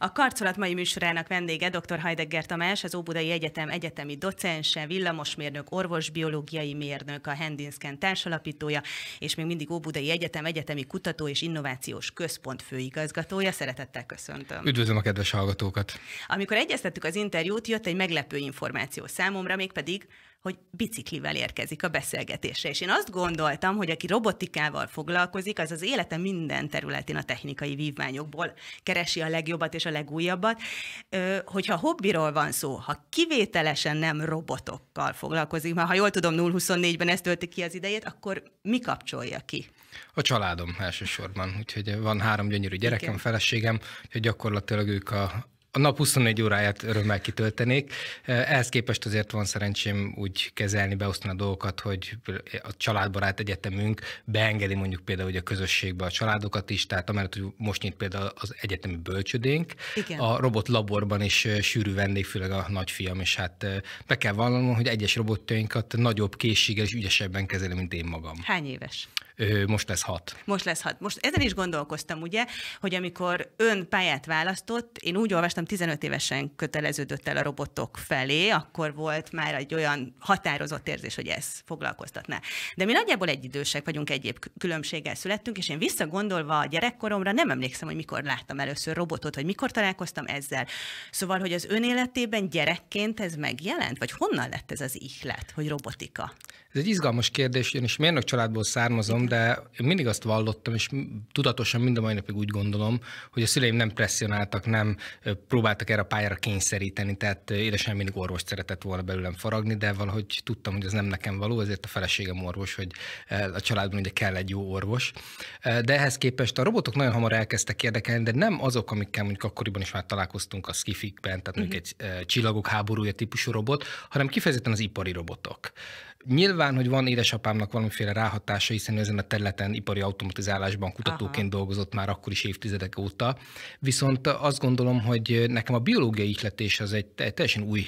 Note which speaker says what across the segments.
Speaker 1: A Karcolat mai műsorának vendége dr. Heidegger Tamás, az Óbudai Egyetem egyetemi docense, villamosmérnök, orvosbiológiai mérnök, a Handinscan társalapítója, és még mindig Óbudai Egyetem egyetemi kutató és innovációs központ főigazgatója. Szeretettel köszöntöm.
Speaker 2: Üdvözlöm a kedves hallgatókat!
Speaker 1: Amikor egyeztettük az interjút, jött egy meglepő információ számomra, mégpedig hogy biciklivel érkezik a beszélgetésre. És én azt gondoltam, hogy aki robotikával foglalkozik, az az élete minden területén a technikai vívmányokból keresi a legjobbat és a legújabbat. Hogyha hobbiról van szó, ha kivételesen nem robotokkal foglalkozik, mert ha jól tudom, 0-24-ben ezt tölti ki az idejét, akkor mi kapcsolja ki?
Speaker 2: A családom elsősorban, úgyhogy van három gyönyörű gyerekem, Igen. feleségem, hogy gyakorlatilag ők a, a nap 24 óráját örömmel kitöltenék. Ehhez képest azért van szerencsém úgy kezelni, beosztani a dolgokat, hogy a családbarát egyetemünk beengedi mondjuk például hogy a közösségbe a családokat is, tehát amellett, hogy most nyit például az egyetemi bölcsödénk, Igen. a robot laborban is sűrű vendég, főleg a nagyfiam, és hát be kell vallanom, hogy egyes robotjainkat nagyobb készséggel és ügyesebben kezeli, mint én magam.
Speaker 1: Hány éves?
Speaker 2: Most lesz hat.
Speaker 1: Most lesz hat. Most ezen is gondolkoztam, ugye, hogy amikor ön pályát választott, én úgy olvastam, 15 évesen köteleződött el a robotok felé, akkor volt már egy olyan határozott érzés, hogy ez foglalkoztatná. De mi nagyjából egyidősek vagyunk, egyéb különbséggel születtünk, és én visszagondolva a gyerekkoromra nem emlékszem, hogy mikor láttam először robotot, vagy mikor találkoztam ezzel. Szóval, hogy az ön életében gyerekként ez megjelent, vagy honnan lett ez az ihlet, hogy robotika?
Speaker 2: Ez egy izgalmas kérdés, én is mérnök családból származom, de én mindig azt vallottam, és tudatosan mind a mai napig úgy gondolom, hogy a szüleim nem presszionáltak, nem próbáltak erre a pályára kényszeríteni, tehát édesem mindig orvos szeretett volna belőlem faragni, de valahogy tudtam, hogy ez nem nekem való, ezért a feleségem orvos, hogy a családban ugye kell egy jó orvos. De ehhez képest a robotok nagyon hamar elkezdtek érdekelni, de nem azok, amikkel mondjuk akkoriban is már találkoztunk a skifikben, tehát mondjuk uh-huh. egy csillagok háborúja típusú robot, hanem kifejezetten az ipari robotok. Nyilván, hogy van édesapámnak valamiféle ráhatása, hiszen ezen a területen ipari automatizálásban kutatóként Aha. dolgozott már akkor is évtizedek óta. Viszont azt gondolom, hogy nekem a biológiai ihletés az egy teljesen új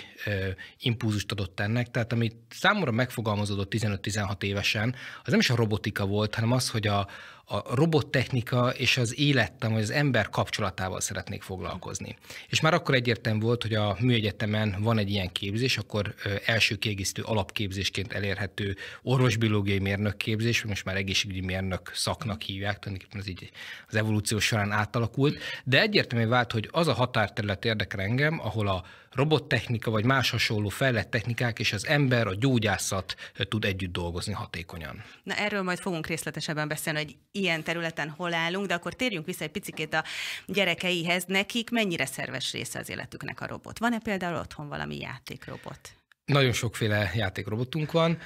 Speaker 2: impulzust adott ennek, tehát amit számomra megfogalmazódott 15-16 évesen, az nem is a robotika volt, hanem az, hogy a, a robottechnika és az élettem, vagy az ember kapcsolatával szeretnék foglalkozni. És már akkor egyértelmű volt, hogy a műegyetemen van egy ilyen képzés, akkor első kiegészítő alapképzésként elérhető orvosbiológiai mérnök képzés, most már egészségügyi mérnök szaknak hívják, tulajdonképpen ez így az evolúció során átalakult, de egyértelmű vált, hogy az a határterület érdekel engem, ahol a robottechnika vagy más hasonló fejlett technikák és az ember, a gyógyászat tud együtt dolgozni hatékonyan.
Speaker 1: Na erről majd fogunk részletesebben beszélni, hogy ilyen területen hol állunk, de akkor térjünk vissza egy picit a gyerekeihez. Nekik mennyire szerves része az életüknek a robot? Van-e például otthon valami játékrobot?
Speaker 2: Nagyon sokféle játékrobotunk van.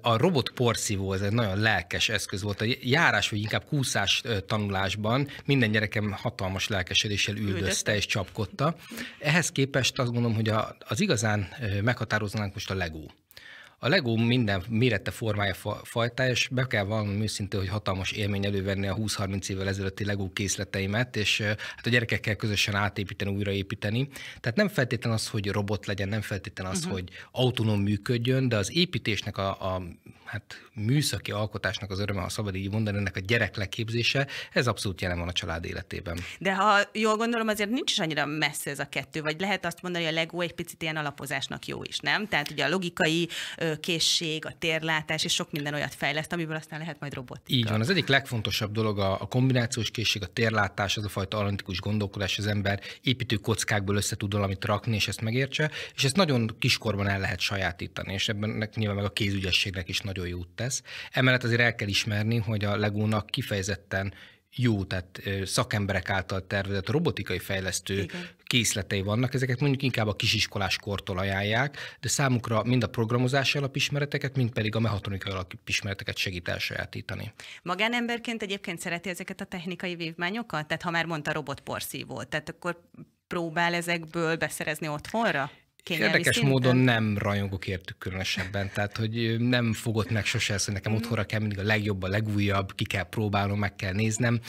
Speaker 2: A robot porszívó, ez egy nagyon lelkes eszköz volt. A járás, vagy inkább kúszás tanulásban minden gyerekem hatalmas lelkesedéssel üldözte és csapkodta. Ehhez képest azt gondolom, hogy az igazán meghatároznánk most a Lego. A Lego minden mérete, formája, fajtája, és be kell vallanom őszintén, hogy hatalmas élmény elővenni a 20-30 évvel ezelőtti Lego készleteimet, és hát a gyerekekkel közösen átépíteni, újraépíteni. Tehát nem feltétlen az, hogy robot legyen, nem feltétlen az, uh-huh. hogy autonóm működjön, de az építésnek a, a hát műszaki alkotásnak az öröme, ha szabad így mondani, ennek a gyerek leképzése, ez abszolút jelen van a család életében.
Speaker 1: De ha jól gondolom, azért nincs is annyira messze ez a kettő, vagy lehet azt mondani, hogy a Lego egy picit ilyen alapozásnak jó is, nem? Tehát ugye a logikai készség, a térlátás és sok minden olyat fejleszt, amiből aztán lehet majd robotika.
Speaker 2: Így van, az egyik legfontosabb dolog a, a kombinációs készség, a térlátás, az a fajta analitikus gondolkodás, az ember építő kockákból össze tud valamit rakni, és ezt megértse, és ezt nagyon kiskorban el lehet sajátítani, és ebben nyilván meg a kézügyességnek is nagyon jó tesz. Emellett azért el kell ismerni, hogy a Legónak kifejezetten jó, tehát szakemberek által tervezett robotikai fejlesztő Igen. készletei vannak, ezeket mondjuk inkább a kisiskolás kortól ajánlják, de számukra mind a programozási alapismereteket, mind pedig a mechatronikai alapismereteket segít elsajátítani.
Speaker 1: Magánemberként egyébként szereti ezeket a technikai vívmányokat? Tehát ha már mondta robotporszívót, tehát akkor próbál ezekből beszerezni otthonra?
Speaker 2: Érdekes szinten? módon nem rajongok értük különösebben, tehát hogy nem fogott meg sose ezt, hogy nekem mm. otthonra kell mindig a legjobb, a legújabb, ki kell próbálnom, meg kell néznem.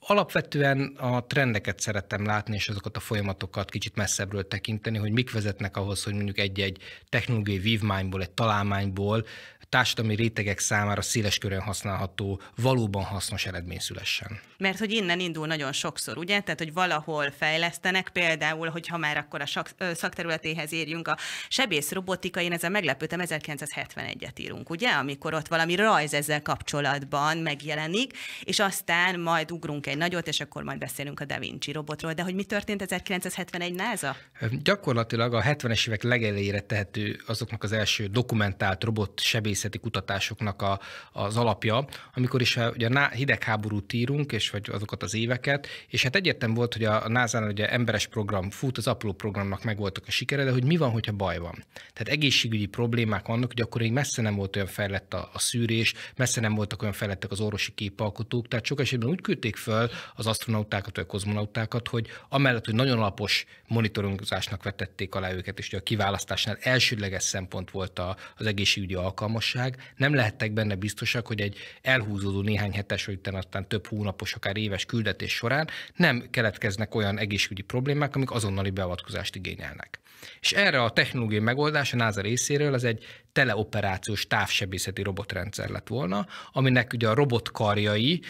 Speaker 2: Alapvetően a trendeket szerettem látni, és azokat a folyamatokat kicsit messzebbről tekinteni, hogy mik vezetnek ahhoz, hogy mondjuk egy-egy technológiai vívmányból, egy találmányból társadalmi rétegek számára széles körön használható, valóban hasznos eredmény szülessen.
Speaker 1: Mert hogy innen indul nagyon sokszor, ugye? Tehát, hogy valahol fejlesztenek, például, hogyha már akkor a szakterületéhez érjünk, a sebész robotika, én ezzel meglepődtem, 1971-et írunk, ugye? Amikor ott valami rajz ezzel kapcsolatban megjelenik, és aztán majd ugrunk egy nagyot, és akkor majd beszélünk a Da Vinci robotról. De hogy mi történt 1971 NASA?
Speaker 2: Gyakorlatilag a 70-es évek legelejére tehető azoknak az első dokumentált robot sebész régészeti kutatásoknak a, az alapja, amikor is a, ugye a hidegháborút írunk, és vagy azokat az éveket, és hát egyértelmű volt, hogy a, a NASA-nál ugye emberes program fut, az Apollo programnak megvoltak a sikere, de hogy mi van, hogyha baj van. Tehát egészségügyi problémák vannak, hogy akkor még messze nem volt olyan fejlett a, a szűrés, messze nem voltak olyan fejlettek az orvosi képalkotók, tehát sok esetben úgy küldték föl az astronautákat vagy a kozmonautákat, hogy amellett, hogy nagyon alapos monitorozásnak vetették alá őket, és a kiválasztásnál elsődleges szempont volt a, az egészségügyi alkalmas biztonság, nem lehettek benne biztosak, hogy egy elhúzódó néhány hetes, vagy aztán több hónapos, akár éves küldetés során nem keletkeznek olyan egészségügyi problémák, amik azonnali beavatkozást igényelnek. És erre a technológiai megoldás a NASA részéről az egy teleoperációs távsebészeti robotrendszer lett volna, aminek ugye a robotkarjai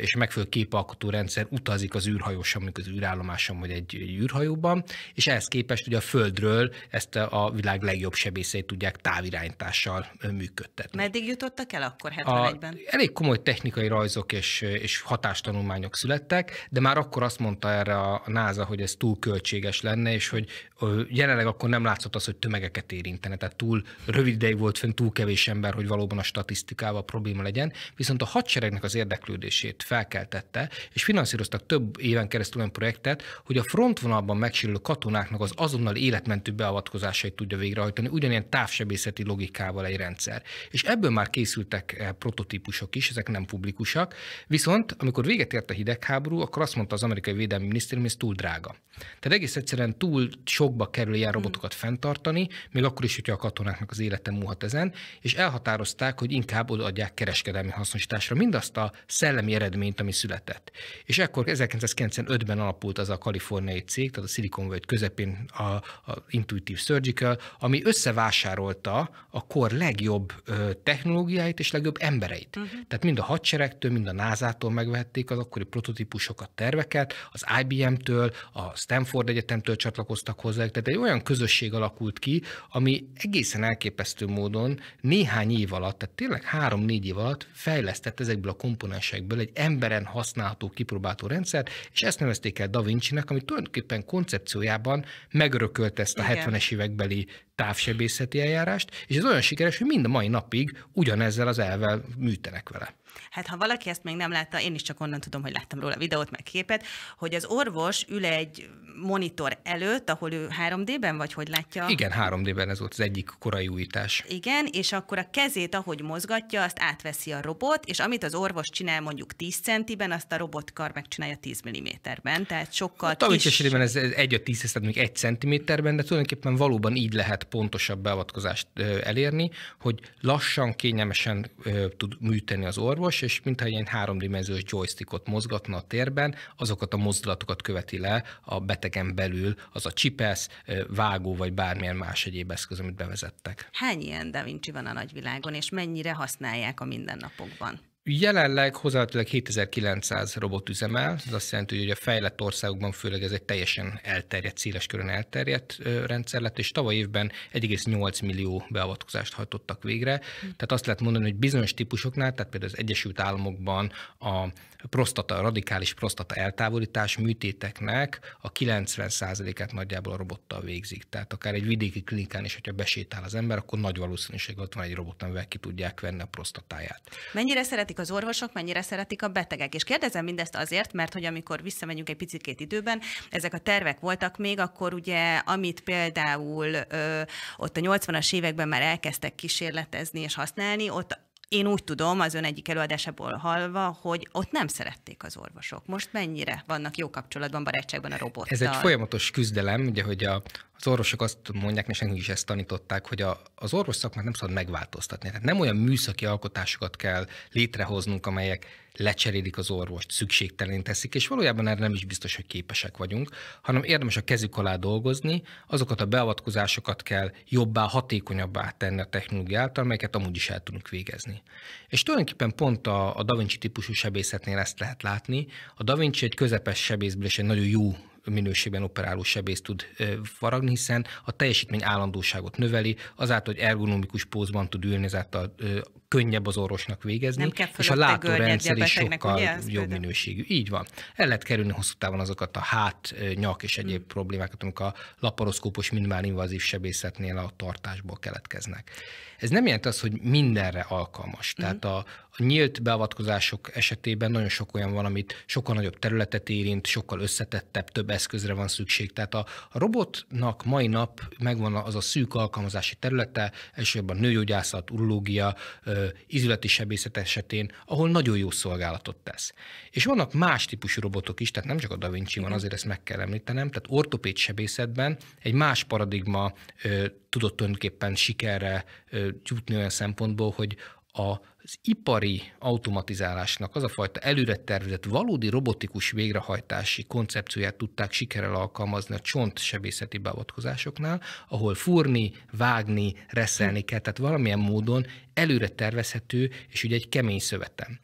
Speaker 2: és megfelelő képalkotó rendszer utazik az űrhajósan, mondjuk az űrállomáson vagy egy űrhajóban, és ehhez képest ugye a Földről ezt a világ legjobb sebészeit tudják távirányítással működtetni.
Speaker 1: Meddig jutottak el akkor 71-ben?
Speaker 2: A, elég komoly technikai rajzok és, és hatástanulmányok születtek, de már akkor azt mondta erre a NASA, hogy ez túl költséges lenne, és hogy jelenleg akkor nem látszott az, hogy tömegeket érintene, tehát túl rövid ideig volt fönn túl kevés ember, hogy valóban a statisztikával probléma legyen, viszont a hadseregnek az érdeklődését felkeltette, és finanszíroztak több éven keresztül olyan projektet, hogy a frontvonalban megsérülő katonáknak az azonnal életmentő beavatkozásait tudja végrehajtani, ugyanilyen távsebészeti logikával egy rendszer. És ebből már készültek prototípusok is, ezek nem publikusak, viszont amikor véget ért a hidegháború, akkor azt mondta az amerikai védelmi minisztérium, ez túl drága. Tehát egész egyszerűen túl sokba kerül ilyen robotokat fenntartani, még akkor is, hogyha a katonáknak az élete múlhat ezen, és elhatározták, hogy inkább odaadják kereskedelmi hasznosításra mindazt a szellemi eredményt, ami született. És ekkor 1995-ben alapult az a kaliforniai cég, tehát a Silicon Valley közepén a, a Intuitive Surgical, ami összevásárolta a kor legjobb ö, technológiáit és legjobb embereit. Uh-huh. Tehát mind a hadseregtől, mind a NASA-tól megvehették az akkori prototípusokat, terveket, az IBM-től, a Stanford Egyetemtől csatlakoztak hozzá, tehát egy olyan közösség alakult ki, ami egészen elképesztő módon néhány év alatt, tehát tényleg három-négy év alatt fejlesztett ezekből a komponensekből egy emberen használható, kipróbálható rendszer, és ezt nevezték el Da Vinci-nek, ami tulajdonképpen koncepciójában megörökölte ezt a Igen. 70-es évekbeli távsebészeti eljárást, és ez olyan sikeres, hogy mind a mai napig ugyanezzel az elvel műtenek vele.
Speaker 1: Hát ha valaki ezt még nem látta, én is csak onnan tudom, hogy láttam róla videót, meg képet, hogy az orvos ül egy monitor előtt, ahol ő 3D-ben, vagy hogy látja?
Speaker 2: Igen, 3D-ben ez volt az egyik korai újítás.
Speaker 1: Igen, és akkor a kezét, ahogy mozgatja, azt átveszi a robot, és amit az orvos csinál mondjuk 10 centiben, azt a robotkar megcsinálja 10 mm-ben, tehát sokkal
Speaker 2: a kis... esetében ez egy a 10 tehát még egy centiméterben, de tulajdonképpen valóban így lehet pontosabb beavatkozást elérni, hogy lassan, kényelmesen tud műteni az orvos, és mintha egy háromdimenziós joystickot mozgatna a térben, azokat a mozdulatokat követi le a betegen belül az a csipesz, vágó vagy bármilyen más egyéb eszköz, amit bevezettek.
Speaker 1: Hány ilyen Da Vinci van a nagyvilágon, és mennyire használják a mindennapokban?
Speaker 2: Jelenleg hozzáadólag 7900 robot üzemel, ez azt jelenti, hogy a fejlett országokban főleg ez egy teljesen elterjedt, széles körön elterjedt rendszer lett, és tavaly évben 1,8 millió beavatkozást hajtottak végre. Hm. Tehát azt lehet mondani, hogy bizonyos típusoknál, tehát például az Egyesült Államokban a prostata, radikális prostata eltávolítás műtéteknek a 90%-át nagyjából a robottal végzik. Tehát akár egy vidéki klinikán is, hogyha besétál az ember, akkor nagy valószínűség ott van egy robot, amivel ki tudják venni a prostatáját.
Speaker 1: Mennyire szeretik az orvosok, mennyire szeretik a betegek? És kérdezem mindezt azért, mert hogy amikor visszamegyünk egy picit időben, ezek a tervek voltak még, akkor ugye, amit például ö, ott a 80-as években már elkezdtek kísérletezni és használni, ott én úgy tudom, az ön egyik előadásából hallva, hogy ott nem szerették az orvosok. Most mennyire vannak jó kapcsolatban, barátságban a robottal?
Speaker 2: Ez egy folyamatos küzdelem, ugye, hogy a, az orvosok azt mondják, és nekünk is ezt tanították, hogy a, az orvos szakmát nem szabad megváltoztatni. Tehát nem olyan műszaki alkotásokat kell létrehoznunk, amelyek lecserélik az orvost, szükségtelen teszik, és valójában erre nem is biztos, hogy képesek vagyunk, hanem érdemes a kezük alá dolgozni, azokat a beavatkozásokat kell jobbá, hatékonyabbá tenni a technológia által, amelyeket amúgy is el tudunk végezni. És tulajdonképpen pont a, a Da Vinci típusú sebészetnél ezt lehet látni. A Da Vinci egy közepes sebészből és egy nagyon jó minőségben operáló sebész tud faragni, hiszen a teljesítmény állandóságot növeli, azáltal, hogy ergonomikus pózban tud ülni, ezáltal könnyebb az orvosnak végezni,
Speaker 1: Nem kell
Speaker 2: és a látórendszer
Speaker 1: is
Speaker 2: sokkal
Speaker 1: ugye,
Speaker 2: jobb
Speaker 1: például?
Speaker 2: minőségű. Így van. El lehet kerülni hosszú távon azokat a hát, nyak és egyéb
Speaker 1: Hmm.
Speaker 2: problémákat, amik a laparoszkópos minimál invazív sebészetnél a tartásból keletkeznek. Ez nem jelenti azt, hogy mindenre alkalmas.
Speaker 1: Hmm.
Speaker 2: Tehát a nyílt beavatkozások esetében nagyon sok olyan van, amit sokkal nagyobb területet érint, sokkal összetettebb, több eszközre van szükség. Tehát a, a robotnak mai nap megvan az a szűk alkalmazási területe, elsősorban nőgyógyászat, urológia, izületi sebészet esetén, ahol nagyon jó szolgálatot tesz. És vannak más típusú robotok is, tehát nem csak a Da Vinci van, azért ezt meg kell említenem, tehát ortopéd sebészetben egy más paradigma ö, tudott tulajdonképpen sikerre ö, jutni olyan szempontból, hogy az ipari automatizálásnak az a fajta előre tervezett valódi robotikus végrehajtási koncepcióját tudták sikerrel alkalmazni a csontsebészeti beavatkozásoknál, ahol fúrni, vágni, reszelni kell, tehát valamilyen módon előre tervezhető, és ugye egy kemény szövetem.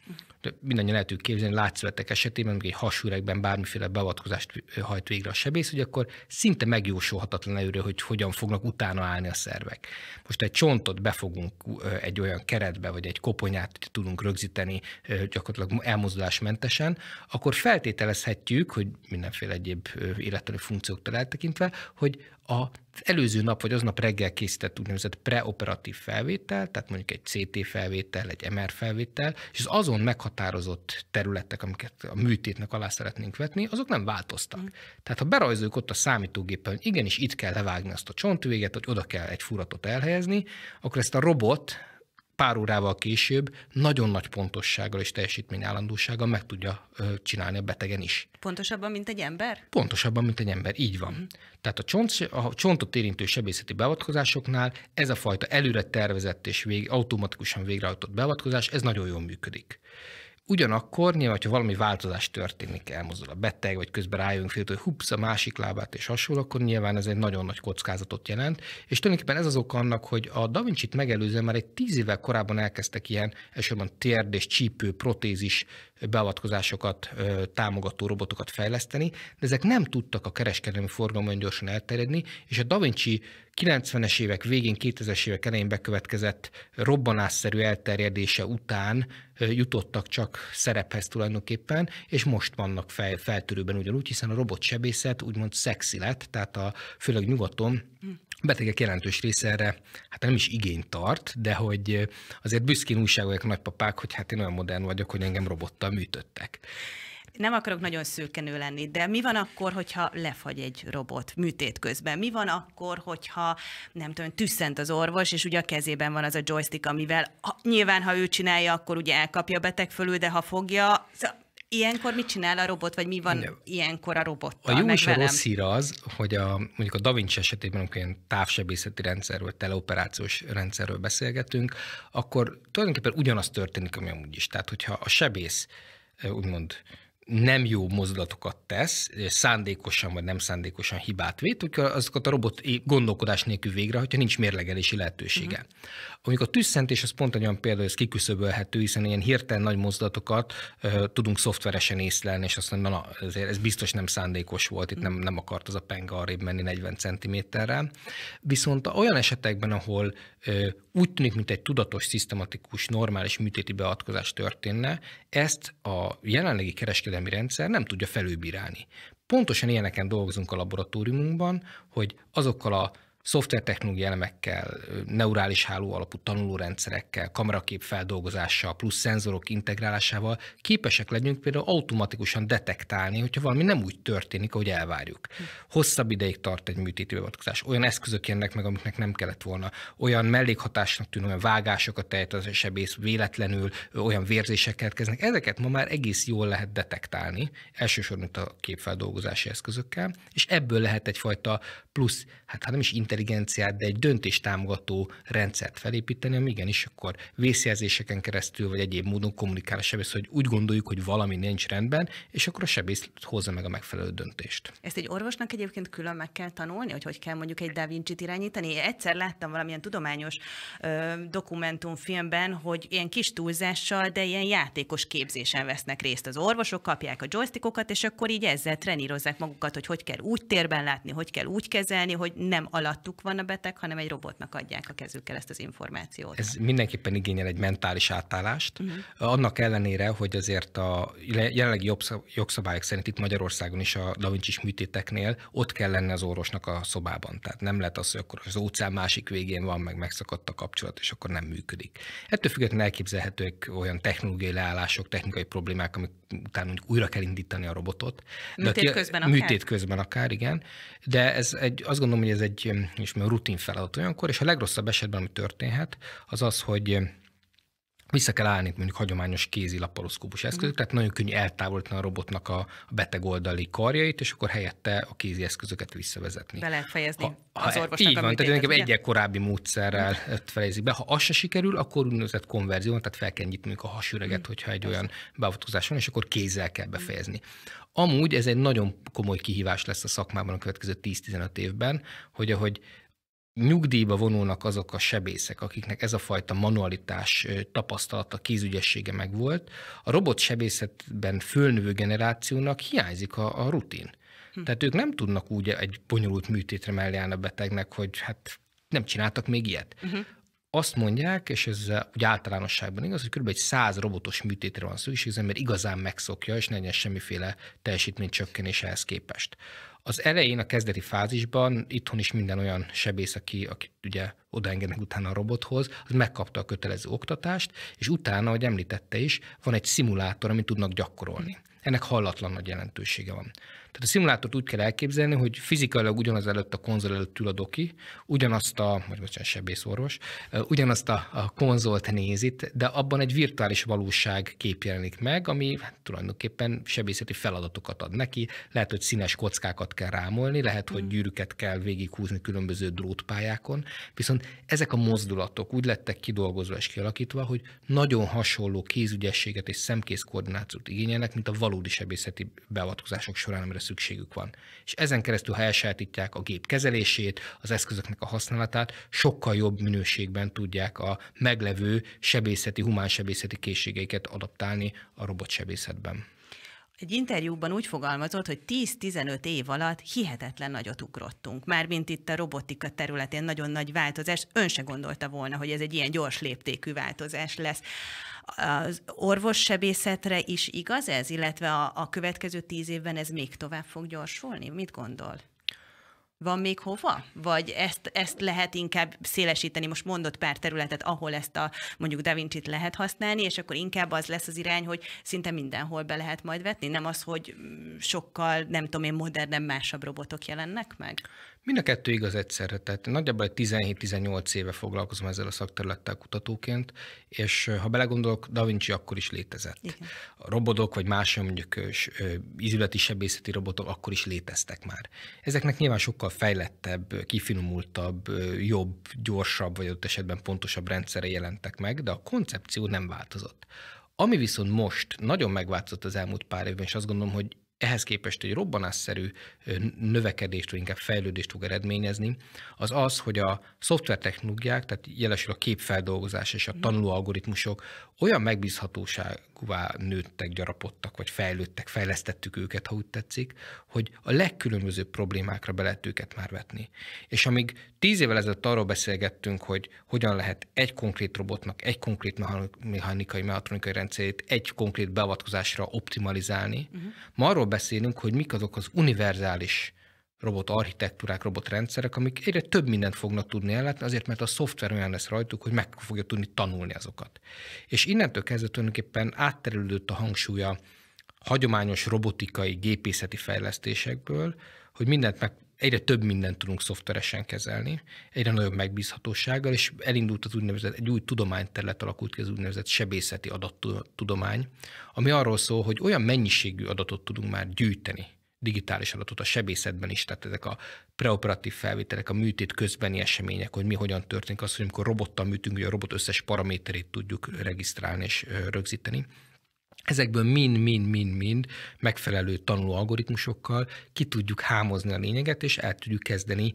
Speaker 2: Mindannyian el tudjuk képzelni, látszövetek esetében, amikor egy hasüregben bármiféle beavatkozást hajt végre a sebész, hogy akkor szinte megjósolhatatlan előre, hogy hogyan fognak utána állni a szervek. Most egy csontot befogunk egy olyan keretbe, vagy egy koponyát tudunk rögzíteni gyakorlatilag elmozdulásmentesen, akkor feltételezhetjük, hogy mindenféle egyéb élettani funkcióktól eltekintve, hogy az előző nap vagy aznap reggel készített úgynevezett preoperatív felvétel, tehát mondjuk egy CT felvétel, egy MR felvétel, és az azon meghatározott területek, amiket a műtétnek alá szeretnénk vetni, azok nem változtak. Mm. Tehát ha berajzoljuk ott a számítógépen, igenis itt kell levágni azt a csontvéget, hogy oda kell egy furatot elhelyezni, akkor ezt a robot pár órával később nagyon nagy pontossággal és teljesítmény állandósággal meg tudja csinálni a betegen is.
Speaker 1: Pontosabban, mint egy ember?
Speaker 2: Pontosabban, mint egy ember, így van. Uh-huh. Tehát a, csont, a csontot érintő sebészeti beavatkozásoknál ez a fajta előre tervezett és vég, automatikusan végrehajtott beavatkozás, ez nagyon jól működik. Ugyanakkor nyilván, ha valami változás történik, elmozdul a beteg, vagy közben rájönk fél, hogy hupsz a másik lábát és hasonló, akkor nyilván ez egy nagyon nagy kockázatot jelent. És tulajdonképpen ez az oka annak, hogy a Da Vinci-t megelőzően már egy tíz évvel korábban elkezdtek ilyen elsősorban térd és csípő, protézis beavatkozásokat támogató robotokat fejleszteni, de ezek nem tudtak a kereskedelmi forgalomon gyorsan elterjedni, és a Da Vinci 90-es évek végén, 2000-es évek elején bekövetkezett robbanásszerű elterjedése után jutottak csak szerephez tulajdonképpen, és most vannak fel, feltörőben ugyanúgy, hiszen a robotsebészet úgymond szexi lett, tehát a, főleg nyugaton betegek jelentős része erre hát nem is igényt tart, de hogy azért büszkén újságolják a nagypapák, hogy hát én olyan modern vagyok, hogy engem robottal műtöttek.
Speaker 1: Nem akarok nagyon szőkenő lenni, de mi van akkor, hogyha lefagy egy robot műtét közben? Mi van akkor, hogyha nem tudom, tüsszent az orvos, és ugye a kezében van az a joystick, amivel ha, nyilván, ha ő csinálja, akkor ugye elkapja a beteg fölül, de ha fogja, szóval Ilyenkor mit csinál a robot, vagy mi van
Speaker 2: Igen.
Speaker 1: ilyenkor a robottal?
Speaker 2: A jó és a rossz hír az, hogy a, mondjuk a Da Vinci esetében, amikor ilyen távsebészeti rendszerről, teleoperációs rendszerről beszélgetünk, akkor tulajdonképpen ugyanaz történik, ami amúgy is. Tehát, hogyha a sebész úgymond nem jó mozdulatokat tesz, szándékosan vagy nem szándékosan hibát vét, akkor azokat a robot gondolkodás nélkül végre, hogyha nincs mérlegelési lehetősége. Uh-huh. Amikor a tüsszentés, az pont olyan példa, hogy ez kiküszöbölhető, hiszen ilyen hirtelen nagy mozdulatokat uh, tudunk szoftveresen észlelni, és azt mondja, na, ezért ez biztos nem szándékos volt, itt nem, nem akart az a penge arrébb menni 40 cm-rel. Viszont olyan esetekben, ahol uh, úgy tűnik, mint egy tudatos, szisztematikus, normális műtéti beavatkozás történne, ezt a jelenlegi kereskedelmi rendszer nem tudja felülbírálni. Pontosan ilyeneken dolgozunk a laboratóriumunkban, hogy azokkal a szoftvertechnológiai elemekkel, neurális háló alapú tanulórendszerekkel, kamerakép feldolgozással, plusz szenzorok integrálásával képesek legyünk például automatikusan detektálni, hogyha valami nem úgy történik, ahogy elvárjuk. Hosszabb ideig tart egy műtéti beavatkozás. Olyan eszközök jönnek meg, amiknek nem kellett volna. Olyan mellékhatásnak tűnő, olyan vágásokat tehet az sebész véletlenül, olyan vérzések keletkeznek. Ezeket ma már egész jól lehet detektálni, elsősorban a képfeldolgozási eszközökkel, és ebből lehet egyfajta plusz, hát, hát nem is intelligenciát, de egy döntéstámogató rendszert felépíteni, ami igenis akkor vészjelzéseken keresztül, vagy egyéb módon kommunikál a sebész, hogy úgy gondoljuk, hogy valami nincs rendben, és akkor a sebész hozza meg a megfelelő döntést.
Speaker 1: Ezt egy orvosnak egyébként külön meg kell tanulni, hogy hogy kell mondjuk egy Da Vinci-t irányítani. Egyszer láttam valamilyen tudományos ö, dokumentumfilmben, hogy ilyen kis túlzással, de ilyen játékos képzésen vesznek részt az orvosok, kapják a joystickokat, és akkor így ezzel trenírozzák magukat, hogy hogy kell úgy térben látni, hogy kell úgy kezelni, hogy nem alattuk van a beteg, hanem egy robotnak adják a kezükkel ezt az információt.
Speaker 2: Ez mindenképpen igényel egy mentális átállást. Uh-huh. Annak ellenére, hogy azért a jelenlegi jogszabályok szerint itt Magyarországon is a Da Vinci műtéteknél ott kell lenni az orvosnak a szobában. Tehát nem lehet az, hogy akkor az óceán másik végén van, meg megszakadt a kapcsolat, és akkor nem működik. Ettől függetlenül elképzelhetők olyan technológiai leállások, technikai problémák, amik utána újra kell indítani a robotot.
Speaker 1: Műtét közben akár?
Speaker 2: Műtét közben akár, igen. De ez egy, azt gondolom, hogy ez egy és rutin feladat olyankor, és a legrosszabb esetben, ami történhet, az az, hogy vissza kell állni mondjuk hagyományos kézi laparoszkópus eszközök, mm. tehát nagyon könnyű eltávolítani a robotnak a, beteg oldali karjait, és akkor helyette a kézi eszközöket visszavezetni.
Speaker 1: Be lehet fejezni ha, az
Speaker 2: orvosnak Így van, tehát inkább egy korábbi módszerrel mm. fejezik be. Ha az se sikerül, akkor úgynevezett konverzió, tehát fel kell nyitni a hasüreget, mm. hogyha egy olyan beavatkozás van, és akkor kézzel kell befejezni. Amúgy ez egy nagyon komoly kihívás lesz a szakmában a következő 10-15 évben, hogy ahogy nyugdíjba vonulnak azok a sebészek, akiknek ez a fajta manualitás tapasztalata, kézügyessége megvolt, a robot sebészetben fölnövő generációnak hiányzik a, a rutin. Hm. Tehát ők nem tudnak úgy egy bonyolult műtétre mellé állni a betegnek, hogy hát nem csináltak még ilyet. Uh-huh. Azt mondják, és ez úgy általánosságban igaz, hogy kb. egy száz robotos műtétre van szükség, az ember igazán megszokja, és ne legyen semmiféle teljesítménycsökkenés ehhez képest. Az elején, a kezdeti fázisban itthon is minden olyan sebész, aki, aki ugye odaengednek utána a robothoz, az megkapta a kötelező oktatást, és utána, ahogy említette is, van egy szimulátor, amit tudnak gyakorolni. Ennek hallatlan nagy jelentősége van. Tehát a szimulátort úgy kell elképzelni, hogy fizikailag ugyanaz előtt a konzol előtt ül a doki, ugyanazt a, vagy bocsánat, sebészorvos, ugyanazt a, a konzolt nézit, de abban egy virtuális valóság kép jelenik meg, ami hát, tulajdonképpen sebészeti feladatokat ad neki. Lehet, hogy színes kockákat kell rámolni, lehet, hogy mm. gyűrűket kell végighúzni különböző drótpályákon, viszont ezek a mozdulatok úgy lettek kidolgozva és kialakítva, hogy nagyon hasonló kézügyességet és szemkész koordinációt igényelnek, mint a valódi sebészeti beavatkozások során, amire szükségük van. És ezen keresztül, ha elsajátítják a gép kezelését, az eszközöknek a használatát, sokkal jobb minőségben tudják a meglevő sebészeti, humán sebészeti készségeiket adaptálni a robotsebészetben.
Speaker 1: Egy interjúban úgy fogalmazott, hogy 10-15 év alatt hihetetlen nagyot ugrottunk. Mármint itt a robotika területén nagyon nagy változás. Ön se gondolta volna, hogy ez egy ilyen gyors léptékű változás lesz. Az orvossebészetre is igaz ez, illetve a, a következő tíz évben ez még tovább fog gyorsulni? Mit gondol? Van még hova? Vagy ezt, ezt lehet inkább szélesíteni? Most mondott pár területet, ahol ezt a mondjuk Da Vinci-t lehet használni, és akkor inkább az lesz az irány, hogy szinte mindenhol be lehet majd vetni, nem az, hogy sokkal, nem tudom én, modern, másabb robotok jelennek meg?
Speaker 2: Mind a kettő igaz egyszerre, tehát nagyjából egy 17-18 éve foglalkozom ezzel a szakterülettel kutatóként, és ha belegondolok, Da Vinci akkor is létezett. Igen. A robotok, vagy más mondjuk ízületi sebészeti robotok akkor is léteztek már. Ezeknek nyilván sokkal fejlettebb, kifinomultabb, jobb, gyorsabb, vagy ott esetben pontosabb rendszere jelentek meg, de a koncepció nem változott. Ami viszont most nagyon megváltozott az elmúlt pár évben, és azt gondolom, hogy ehhez képest egy robbanásszerű növekedést, vagy inkább fejlődést fog eredményezni, az az, hogy a szoftvertechnológiák, tehát jelesül a képfeldolgozás és a tanuló algoritmusok olyan megbízhatóságúvá nőttek, gyarapodtak, vagy fejlődtek, fejlesztettük őket, ha úgy tetszik, hogy a legkülönbözőbb problémákra be lehet őket már vetni. És amíg tíz évvel ezelőtt arról beszélgettünk, hogy hogyan lehet egy konkrét robotnak, egy konkrét mechanikai, mechatronikai rendszerét egy konkrét beavatkozásra optimalizálni, uh-huh. ma arról beszélünk, hogy mik azok az univerzális robot architektúrák, robotrendszerek, amik egyre több mindent fognak tudni ellátni, azért mert a szoftver olyan lesz rajtuk, hogy meg fogja tudni tanulni azokat. És innentől kezdve tulajdonképpen átterülődött a hangsúlya hagyományos robotikai, gépészeti fejlesztésekből, hogy mindent meg egyre több mindent tudunk szoftveresen kezelni, egyre nagyobb megbízhatósággal, és elindult az úgynevezett, egy új tudományterület alakult ki, az úgynevezett sebészeti adattudomány, ami arról szól, hogy olyan mennyiségű adatot tudunk már gyűjteni, digitális adatot a sebészetben is, tehát ezek a preoperatív felvételek, a műtét közbeni események, hogy mi hogyan történik, az, hogy amikor robottal műtünk, hogy a robot összes paraméterét tudjuk regisztrálni és rögzíteni. Ezekből mind-mind-mind-mind megfelelő tanuló algoritmusokkal ki tudjuk hámozni a lényeget, és el tudjuk kezdeni,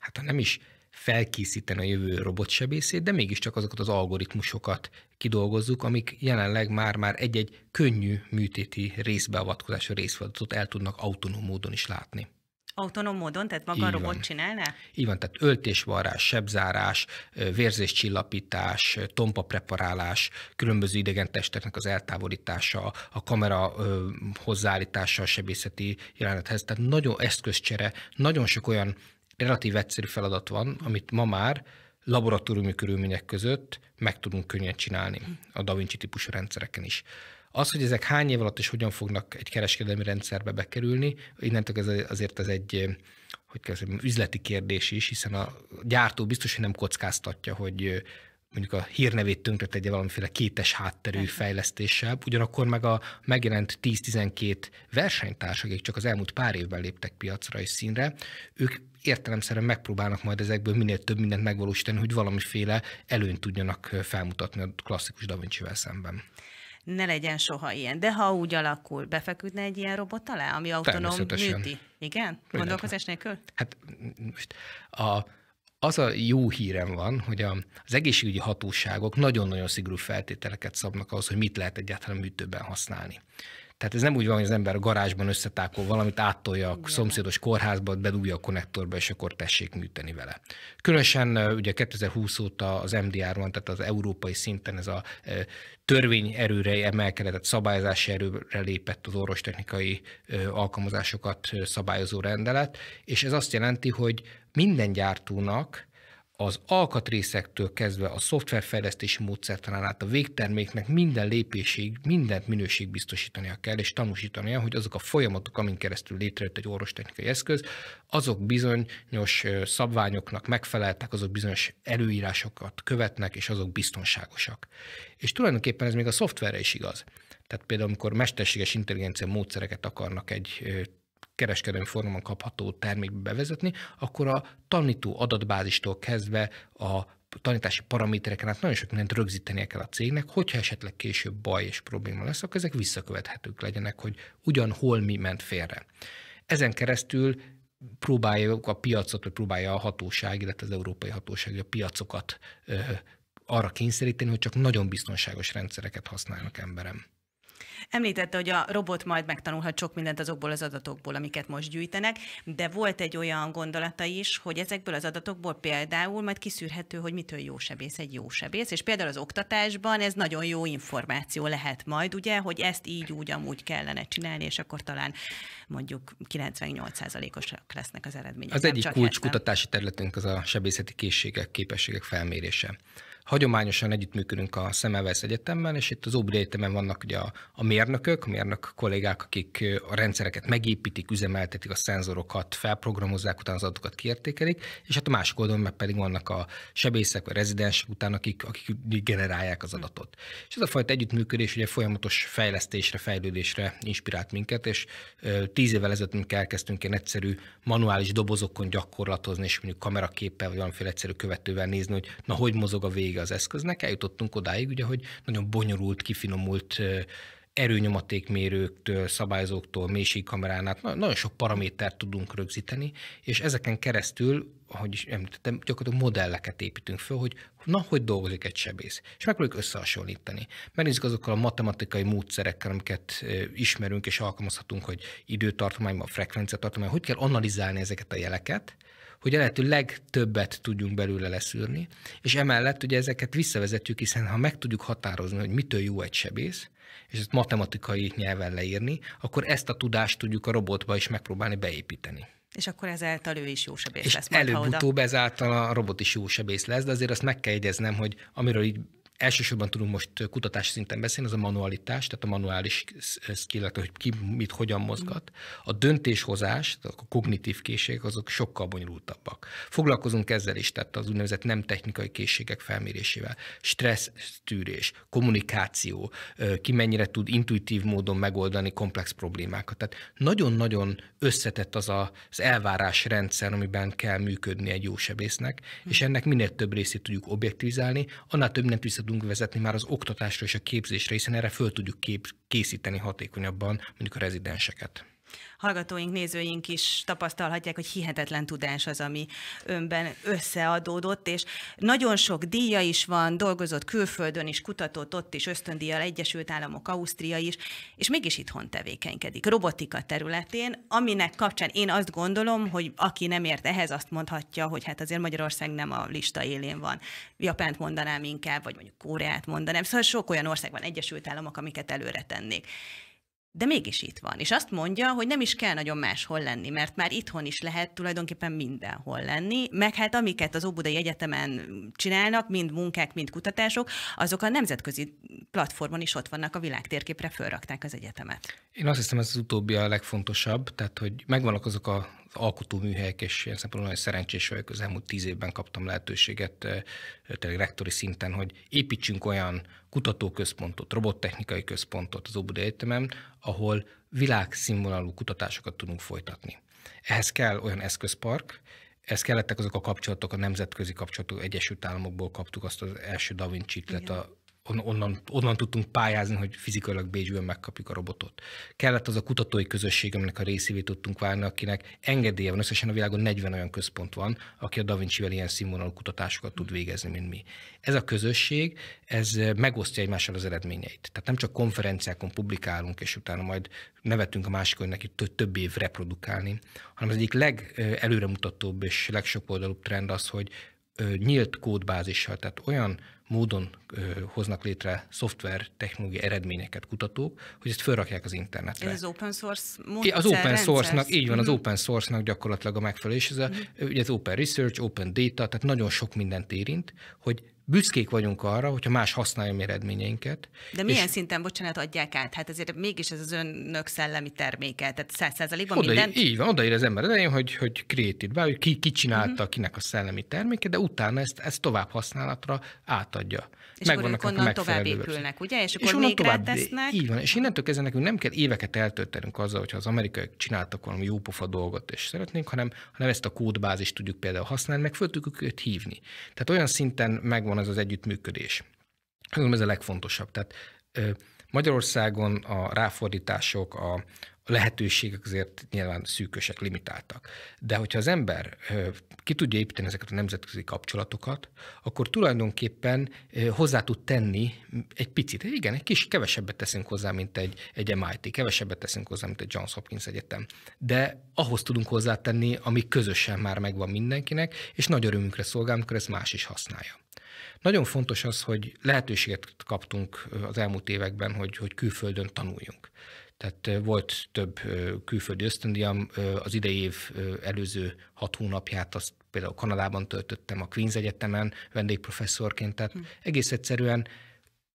Speaker 2: hát ha nem is felkészíteni a jövő robotsebészét, de mégiscsak azokat az algoritmusokat kidolgozzuk, amik jelenleg már-már egy-egy könnyű műtéti részbeavatkozás, részfeladatot el tudnak autonóm módon is látni.
Speaker 1: Autonóm módon, tehát maga a robot van. csinálná?
Speaker 2: Így van, tehát öltésvarrás, sebzárás, vérzéscsillapítás, tompa preparálás, különböző idegen testeknek az eltávolítása, a kamera hozzáállítása a sebészeti jelenethez, tehát nagyon eszközcsere, nagyon sok olyan relatív egyszerű feladat van, amit ma már laboratóriumi körülmények között meg tudunk könnyen csinálni a Da Vinci típusú rendszereken is. Az, hogy ezek hány év alatt és hogyan fognak egy kereskedelmi rendszerbe bekerülni, innentől ez azért ez egy hogy kell üzleti kérdés is, hiszen a gyártó biztos, hogy nem kockáztatja, hogy mondjuk a hírnevét tönkretegye valamiféle kétes hátterű fejlesztéssel, ugyanakkor meg a megjelent 10-12 versenytárs, akik csak az elmúlt pár évben léptek piacra és színre, ők értelemszerűen megpróbálnak majd ezekből minél több mindent megvalósítani, hogy valamiféle előnyt tudjanak felmutatni a klasszikus Da Vinci-vel szemben
Speaker 1: ne legyen soha ilyen. De ha úgy alakul, befeküdne egy ilyen robot alá, ami autonóm műti? Igen? Gondolkozás nélkül?
Speaker 2: Hát most a, az a jó hírem van, hogy az egészségügyi hatóságok nagyon-nagyon szigorú feltételeket szabnak ahhoz, hogy mit lehet egyáltalán műtőben használni. Tehát ez nem úgy van, hogy az ember a garázsban összetákol valamit, áttolja a szomszédos kórházba, bedugja a konnektorba, és akkor tessék műteni vele. Különösen ugye 2020 óta az MDR van, tehát az európai szinten ez a törvény erőre emelkedett, szabályozási erőre lépett az orvostechnikai alkalmazásokat szabályozó rendelet, és ez azt jelenti, hogy minden gyártónak az alkatrészektől kezdve a szoftverfejlesztési módszertanán át a végterméknek minden lépésig, mindent minőség biztosítania kell, és tanúsítania, hogy azok a folyamatok, amin keresztül létrejött egy orvostechnikai eszköz, azok bizonyos szabványoknak megfeleltek, azok bizonyos előírásokat követnek, és azok biztonságosak. És tulajdonképpen ez még a szoftverre is igaz. Tehát például, amikor mesterséges intelligencia módszereket akarnak egy kereskedelmi formában kapható termékbe bevezetni, akkor a tanító adatbázistól kezdve a tanítási paramétereken át nagyon sok mindent rögzítenie kell a cégnek, hogyha esetleg később baj és probléma lesz, akkor ezek visszakövethetők legyenek, hogy ugyan hol mi ment félre. Ezen keresztül próbálja a piacot, vagy próbálja a hatóság, illetve az európai hatóság a piacokat ö, arra kényszeríteni, hogy csak nagyon biztonságos rendszereket használnak emberem.
Speaker 1: Említette, hogy a robot majd megtanulhat sok mindent azokból az adatokból, amiket most gyűjtenek, de volt egy olyan gondolata is, hogy ezekből az adatokból például majd kiszűrhető, hogy mitől jó sebész egy jó sebész, és például az oktatásban ez nagyon jó információ lehet majd, ugye, hogy ezt így úgy amúgy kellene csinálni, és akkor talán mondjuk 98%-osak lesznek az eredmények.
Speaker 2: Az egyik kulcskutatási területünk az a sebészeti készségek, képességek felmérése. Hagyományosan együttműködünk a Semmelweis Egyetemmel, és itt az Óbudi Egyetemen vannak ugye a, a mérnökök, mérnök kollégák, akik a rendszereket megépítik, üzemeltetik, a szenzorokat felprogramozzák, utána az adatokat kiértékelik, és hát a másik oldalon meg pedig vannak a sebészek, vagy rezidensek után, akik, akik generálják az adatot. És ez a fajta együttműködés ugye folyamatos fejlesztésre, fejlődésre inspirált minket, és tíz évvel ezelőtt, amikor elkezdtünk ilyen egyszerű manuális dobozokon gyakorlatozni, és mondjuk kameraképpel, vagy valamiféle egyszerű követővel nézni, hogy na, hogy mozog a vége az eszköznek, eljutottunk odáig, ugye, hogy nagyon bonyolult, kifinomult erőnyomatékmérőktől, szabályzóktól, mélységkamerán át nagyon sok paramétert tudunk rögzíteni, és ezeken keresztül, ahogy is említettem, gyakorlatilag modelleket építünk föl, hogy na, hogy dolgozik egy sebész. És megpróbáljuk összehasonlítani. Megnézzük azokkal a matematikai módszerekkel, amiket ismerünk és alkalmazhatunk, hogy időtartományban, frekvenciatartományban, hogy kell analizálni ezeket a jeleket, hogy a lehető legtöbbet tudjunk belőle leszűrni, és emellett ugye ezeket visszavezetjük, hiszen ha meg tudjuk határozni, hogy mitől jó egy sebész, és ezt matematikai nyelven leírni, akkor ezt a tudást tudjuk a robotba is megpróbálni beépíteni.
Speaker 1: És akkor ezáltal ő is jó sebész lesz.
Speaker 2: Előbb-utóbb ezáltal a robot is jó sebész lesz, de azért azt meg kell jegyeznem, hogy amiről így elsősorban tudunk most kutatás szinten beszélni, az a manualitás, tehát a manuális skill, hogy ki mit hogyan mozgat. A döntéshozás, a kognitív készségek, azok sokkal bonyolultabbak. Foglalkozunk ezzel is, tehát az úgynevezett nem technikai készségek felmérésével. Stressz tűrés, kommunikáció, ki mennyire tud intuitív módon megoldani komplex problémákat. Tehát nagyon-nagyon összetett az a, az elvárás rendszer, amiben kell működni egy jó sebésznek, és ennek minél több részét tudjuk objektivizálni, annál több nem vissza tudunk vezetni már az oktatásra és a képzésre, hiszen erre föl tudjuk kép, készíteni hatékonyabban mondjuk a rezidenseket
Speaker 1: hallgatóink, nézőink is tapasztalhatják, hogy hihetetlen tudás az, ami önben összeadódott, és nagyon sok díja is van, dolgozott külföldön is, kutatott ott is, ösztöndíjjal Egyesült Államok, Ausztria is, és mégis itthon tevékenykedik, robotika területén, aminek kapcsán én azt gondolom, hogy aki nem ért ehhez, azt mondhatja, hogy hát azért Magyarország nem a lista élén van. Japánt mondanám inkább, vagy mondjuk Koreát mondanám. Szóval sok olyan ország van, Egyesült Államok, amiket előre tennék de mégis itt van. És azt mondja, hogy nem is kell nagyon máshol lenni, mert már itthon is lehet tulajdonképpen mindenhol lenni, meg hát amiket az Óbudai Egyetemen csinálnak, mind munkák, mind kutatások, azok a nemzetközi platformon is ott vannak, a világtérképre fölrakták az egyetemet.
Speaker 2: Én azt hiszem, ez az utóbbi a legfontosabb, tehát hogy megvannak azok a alkotóműhelyek, és ilyen szempontból nagyon szerencsés vagyok, az elmúlt tíz évben kaptam lehetőséget tényleg rektori szinten, hogy építsünk olyan kutatóközpontot, robottechnikai központot az Óbudai Egyetemen, ahol világszínvonalú kutatásokat tudunk folytatni. Ehhez kell olyan eszközpark, ez kellettek azok a kapcsolatok, a nemzetközi kapcsolatok, Egyesült Államokból kaptuk azt az első Da Vinci-t, a onnan, onnan tudtunk pályázni, hogy fizikailag Bécsben megkapjuk a robotot. Kellett az a kutatói közösség, aminek a részévé tudtunk válni, akinek engedélye van. Összesen a világon 40 olyan központ van, aki a Da Vinci-vel ilyen színvonalú kutatásokat tud végezni, mint mi. Ez a közösség, ez megosztja egymással az eredményeit. Tehát nem csak konferenciákon publikálunk, és utána majd nevetünk a másikon neki több év reprodukálni, hanem az egyik legelőremutatóbb és legsokoldalúbb trend az, hogy nyílt kódbázissal, tehát olyan módon hoznak létre szoftver technológiai eredményeket kutatók, hogy ezt felrakják az internetre.
Speaker 1: Ez az open source módszer,
Speaker 2: Az open source-nak, így van, az mhm. open source-nak gyakorlatilag a megfelelés, ez a, uh-huh. ugye az open research, open data, tehát nagyon sok mindent érint, hogy büszkék vagyunk arra, hogyha más használja mi eredményeinket.
Speaker 1: De milyen és szinten, bocsánat, adják át? Hát azért mégis ez az önök szellemi terméke, tehát száz százalékban oda, minden...
Speaker 2: Így van, odaír az ember elején, hogy, hogy created hogy ki, ki csinálta, uh-huh. kinek a szellemi terméke, de utána ezt, ezt tovább használatra átadja.
Speaker 1: És Megvannak akkor ők onnan tovább épülnek, ugye? És akkor és még tovább, tesznek.
Speaker 2: Így van, és innentől kezdve nekünk nem kell éveket eltöltenünk azzal, hogyha az amerikaiak csináltak valami jópofa dolgot, és szeretnénk, hanem, hanem ezt a kódbázist tudjuk például használni, meg föl tudjuk őket hívni. Tehát olyan szinten megvan az az együttműködés. Ez a legfontosabb. Tehát Magyarországon a ráfordítások, a, lehetőségek azért nyilván szűkösek, limitáltak. De hogyha az ember ki tudja építeni ezeket a nemzetközi kapcsolatokat, akkor tulajdonképpen hozzá tud tenni egy picit. Igen, egy kis, kevesebbet teszünk hozzá, mint egy, egy MIT, kevesebbet teszünk hozzá, mint egy Johns Hopkins Egyetem. De ahhoz tudunk hozzátenni, ami közösen már megvan mindenkinek, és nagy örömünkre szolgál, amikor ezt más is használja. Nagyon fontos az, hogy lehetőséget kaptunk az elmúlt években, hogy, hogy külföldön tanuljunk. Tehát volt több külföldi ösztöndiam, az idei év előző hat hónapját azt például Kanadában töltöttem a Queen's Egyetemen vendégprofesszorként, tehát hm. egész egyszerűen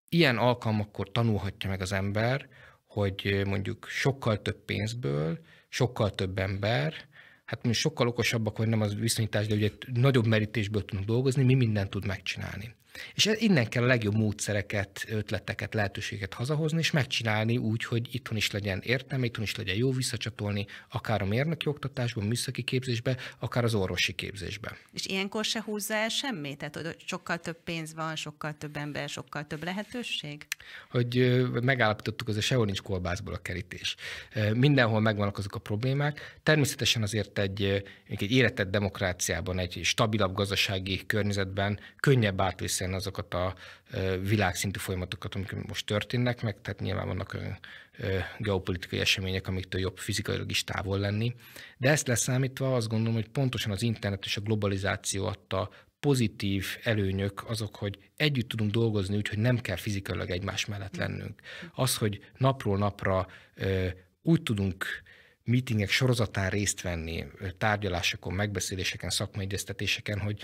Speaker 2: ilyen alkalmakkor tanulhatja meg az ember, hogy mondjuk sokkal több pénzből, sokkal több ember, hát mi sokkal okosabbak vagy nem az viszonyítás, de ugye nagyobb merítésből tudunk dolgozni, mi mindent tud megcsinálni. És innen kell a legjobb módszereket, ötleteket, lehetőséget hazahozni, és megcsinálni úgy, hogy itthon is legyen értelme, itthon is legyen jó visszacsatolni, akár a mérnöki oktatásban, műszaki képzésbe, akár az orvosi képzésbe.
Speaker 1: És ilyenkor se húzza el semmit? Tehát hogy sokkal több pénz van, sokkal több ember, sokkal több lehetőség?
Speaker 2: Hogy megállapítottuk, az a sehol nincs kolbászból a kerítés. Mindenhol megvannak azok a problémák. Természetesen azért egy, egy életett demokráciában, egy stabilabb gazdasági környezetben könnyebb átvészelni egyszerűen azokat a világszintű folyamatokat, amik most történnek meg, tehát nyilván vannak olyan geopolitikai események, amiktől jobb fizikailag is távol lenni. De ezt leszámítva azt gondolom, hogy pontosan az internet és a globalizáció adta pozitív előnyök azok, hogy együtt tudunk dolgozni úgy, hogy nem kell fizikailag egymás mellett lennünk. Az, hogy napról napra úgy tudunk meetingek sorozatán részt venni, tárgyalásokon, megbeszéléseken, szakmai egyeztetéseken, hogy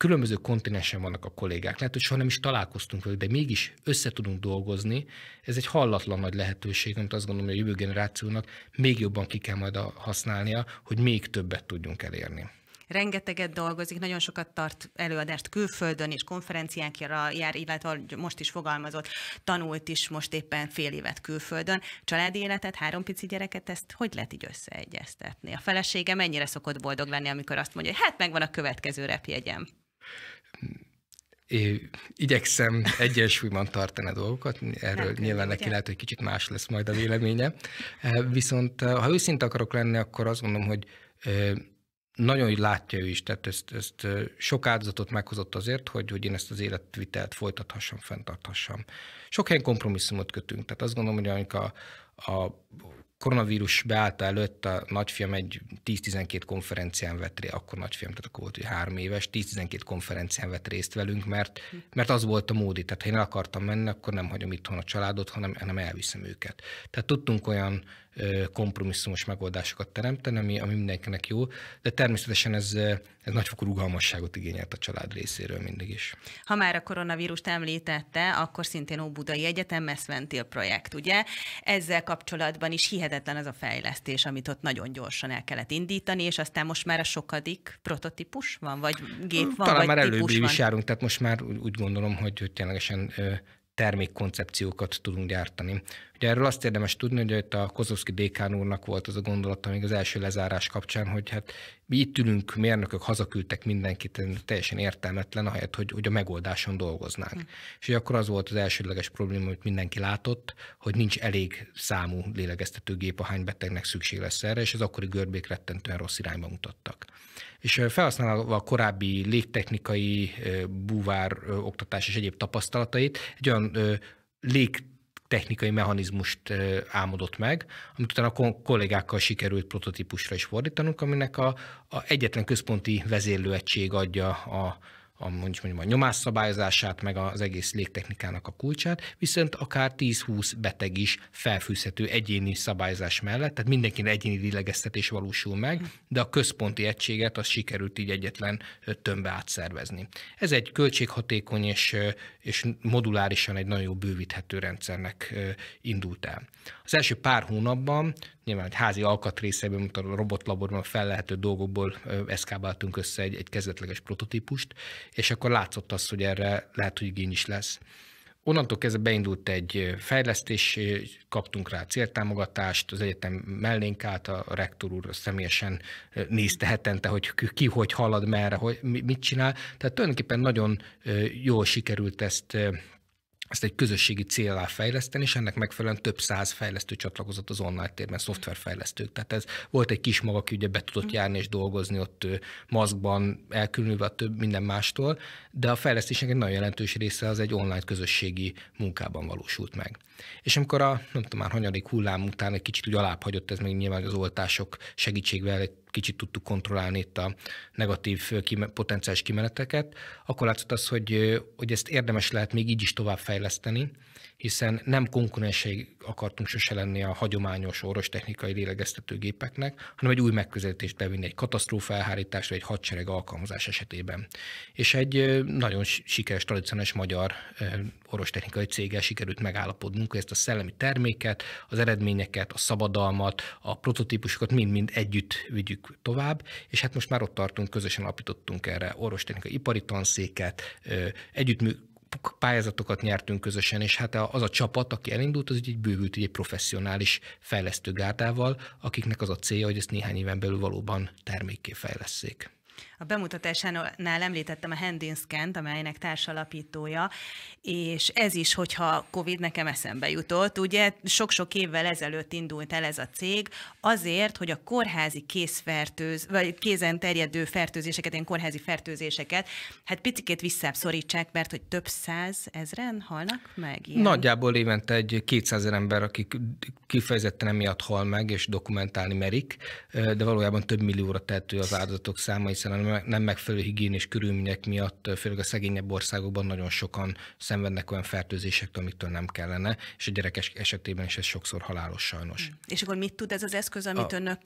Speaker 2: különböző kontinensen vannak a kollégák. Lehet, hogy soha nem is találkoztunk velük, de mégis össze tudunk dolgozni. Ez egy hallatlan nagy lehetőség, amit azt gondolom, hogy a jövő generációnak még jobban ki kell majd használnia, hogy még többet tudjunk elérni
Speaker 1: rengeteget dolgozik, nagyon sokat tart előadást külföldön és konferenciákra jár, illetve most is fogalmazott, tanult is most éppen fél évet külföldön. Családi életet, három pici gyereket, ezt hogy lehet így összeegyeztetni? A felesége mennyire szokott boldog lenni, amikor azt mondja, hogy hát megvan a következő repjegyem?
Speaker 2: Én igyekszem egyensúlyban tartani a dolgokat, erről nem, nyilván neki lehet, hogy kicsit más lesz majd a véleménye. Viszont ha őszinte akarok lenni, akkor azt mondom, hogy nagyon látja ő is, tehát ezt, ezt sok áldozatot meghozott azért, hogy, hogy én ezt az életvitelt folytathassam, fenntarthassam. Sok helyen kompromisszumot kötünk, tehát azt gondolom, hogy amikor a, a koronavírus beállta előtt a nagyfiam egy 10-12 konferencián vett részt, akkor nagyfiam, tehát akkor volt, hogy három éves, 10-12 konferencián vett részt velünk, mert, mert az volt a módi. Tehát ha én el akartam menni, akkor nem hagyom itthon a családot, hanem, hanem elviszem őket. Tehát tudtunk olyan kompromisszumos megoldásokat teremteni, ami, ami mindenkinek jó, de természetesen ez, ez nagyfokú rugalmasságot igényelt a család részéről mindig is.
Speaker 1: Ha már a koronavírust említette, akkor szintén Óbudai Egyetem Messventil projekt, ugye? Ezzel kapcsolatban is hihetetlen az a fejlesztés, amit ott nagyon gyorsan el kellett indítani, és aztán most már a sokadik prototípus van, vagy gép van,
Speaker 2: Talán
Speaker 1: vagy
Speaker 2: már előbb is járunk, tehát most már úgy gondolom, hogy, hogy ténylegesen termékkoncepciókat tudunk gyártani. Ugye erről azt érdemes tudni, hogy itt a Kozowski dékán úrnak volt az a gondolata még az első lezárás kapcsán, hogy hát mi itt ülünk, mérnökök hazaküldtek mindenkit, teljesen értelmetlen, ahelyett, hogy, hogy a megoldáson dolgoznánk. Hm. És ugye akkor az volt az elsődleges probléma, amit mindenki látott, hogy nincs elég számú lélegeztetőgép, ahány betegnek szükség lesz erre, és az akkori görbék rettentően rossz irányba mutattak és felhasználva a korábbi légtechnikai, búvár oktatás és egyéb tapasztalatait, egy olyan lég technikai mechanizmust álmodott meg, amit utána a kollégákkal sikerült prototípusra is fordítanunk, aminek a, a egyetlen központi vezérlőegység adja a, a, mondjuk mondjam, a nyomásszabályozását, meg az egész légtechnikának a kulcsát, viszont akár 10-20 beteg is felfűzhető egyéni szabályozás mellett, tehát mindenkinek egyéni lélegeztetés valósul meg, de a központi egységet az sikerült így egyetlen tömbbe átszervezni. Ez egy költséghatékony és, és modulárisan egy nagyon jó bővíthető rendszernek indult el. Az első pár hónapban nyilván egy házi alkatrészeből, mint a robotlaborban fel lehető dolgokból eszkábáltunk össze egy, egy kezdetleges prototípust, és akkor látszott az, hogy erre lehet, hogy igény is lesz. Onnantól kezdve beindult egy fejlesztés, kaptunk rá céltámogatást, az egyetem mellénk állt, a rektor úr személyesen nézte hetente, hogy ki hogy halad, merre, hogy mit csinál. Tehát tulajdonképpen nagyon jól sikerült ezt ezt egy közösségi célá fejleszteni, és ennek megfelelően több száz fejlesztő csatlakozott az online térben, szoftverfejlesztők. Tehát ez volt egy kis maga, aki ugye be tudott járni és dolgozni ott maszkban, elkülönülve a több minden mástól, de a fejlesztésnek egy nagyon jelentős része az egy online közösségi munkában valósult meg. És amikor a, nem tudom már, hanyadik hullám után egy kicsit úgy alább hagyott ez még nyilván az oltások segítségével egy kicsit tudtuk kontrollálni itt a negatív potenciális kimeneteket, akkor látszott az, hogy, hogy ezt érdemes lehet még így is tovább fejleszteni, hiszen nem konkurensei akartunk sose lenni a hagyományos orvostechnikai lélegeztetőgépeknek, hanem egy új megközelítést bevinni egy katasztrófa elhárításra, egy hadsereg alkalmazás esetében. És egy nagyon sikeres, tradicionális magyar orvostechnikai céggel sikerült megállapodnunk, hogy ezt a szellemi terméket, az eredményeket, a szabadalmat, a prototípusokat mind-mind együtt vigyük tovább, és hát most már ott tartunk, közösen alapítottunk erre orvostechnikai ipari tanszéket, együtt pályázatokat nyertünk közösen, és hát az a csapat, aki elindult, az egy bővült egy professzionális fejlesztőgárdával, akiknek az a célja, hogy ezt néhány éven belül valóban termékké fejleszék.
Speaker 1: A bemutatásánál említettem a Handinscan-t, amelynek társalapítója, és ez is, hogyha Covid nekem eszembe jutott, ugye sok-sok évvel ezelőtt indult el ez a cég, azért, hogy a kórházi készfertőz, vagy kézen terjedő fertőzéseket, ilyen kórházi fertőzéseket, hát picikét visszább szorítsák, mert hogy több száz ezren halnak meg?
Speaker 2: Ilyen? Nagyjából évente egy 200 ember, akik kifejezetten emiatt hal meg, és dokumentálni merik, de valójában több millióra tehető az áldozatok száma, hiszen nem megfelelő higiénés körülmények miatt, főleg a szegényebb országokban nagyon sokan szenvednek olyan fertőzésektől, amiktől nem kellene, és a gyerekek esetében is ez sokszor halálos sajnos.
Speaker 1: És akkor mit tud ez az eszköz, amit a... önök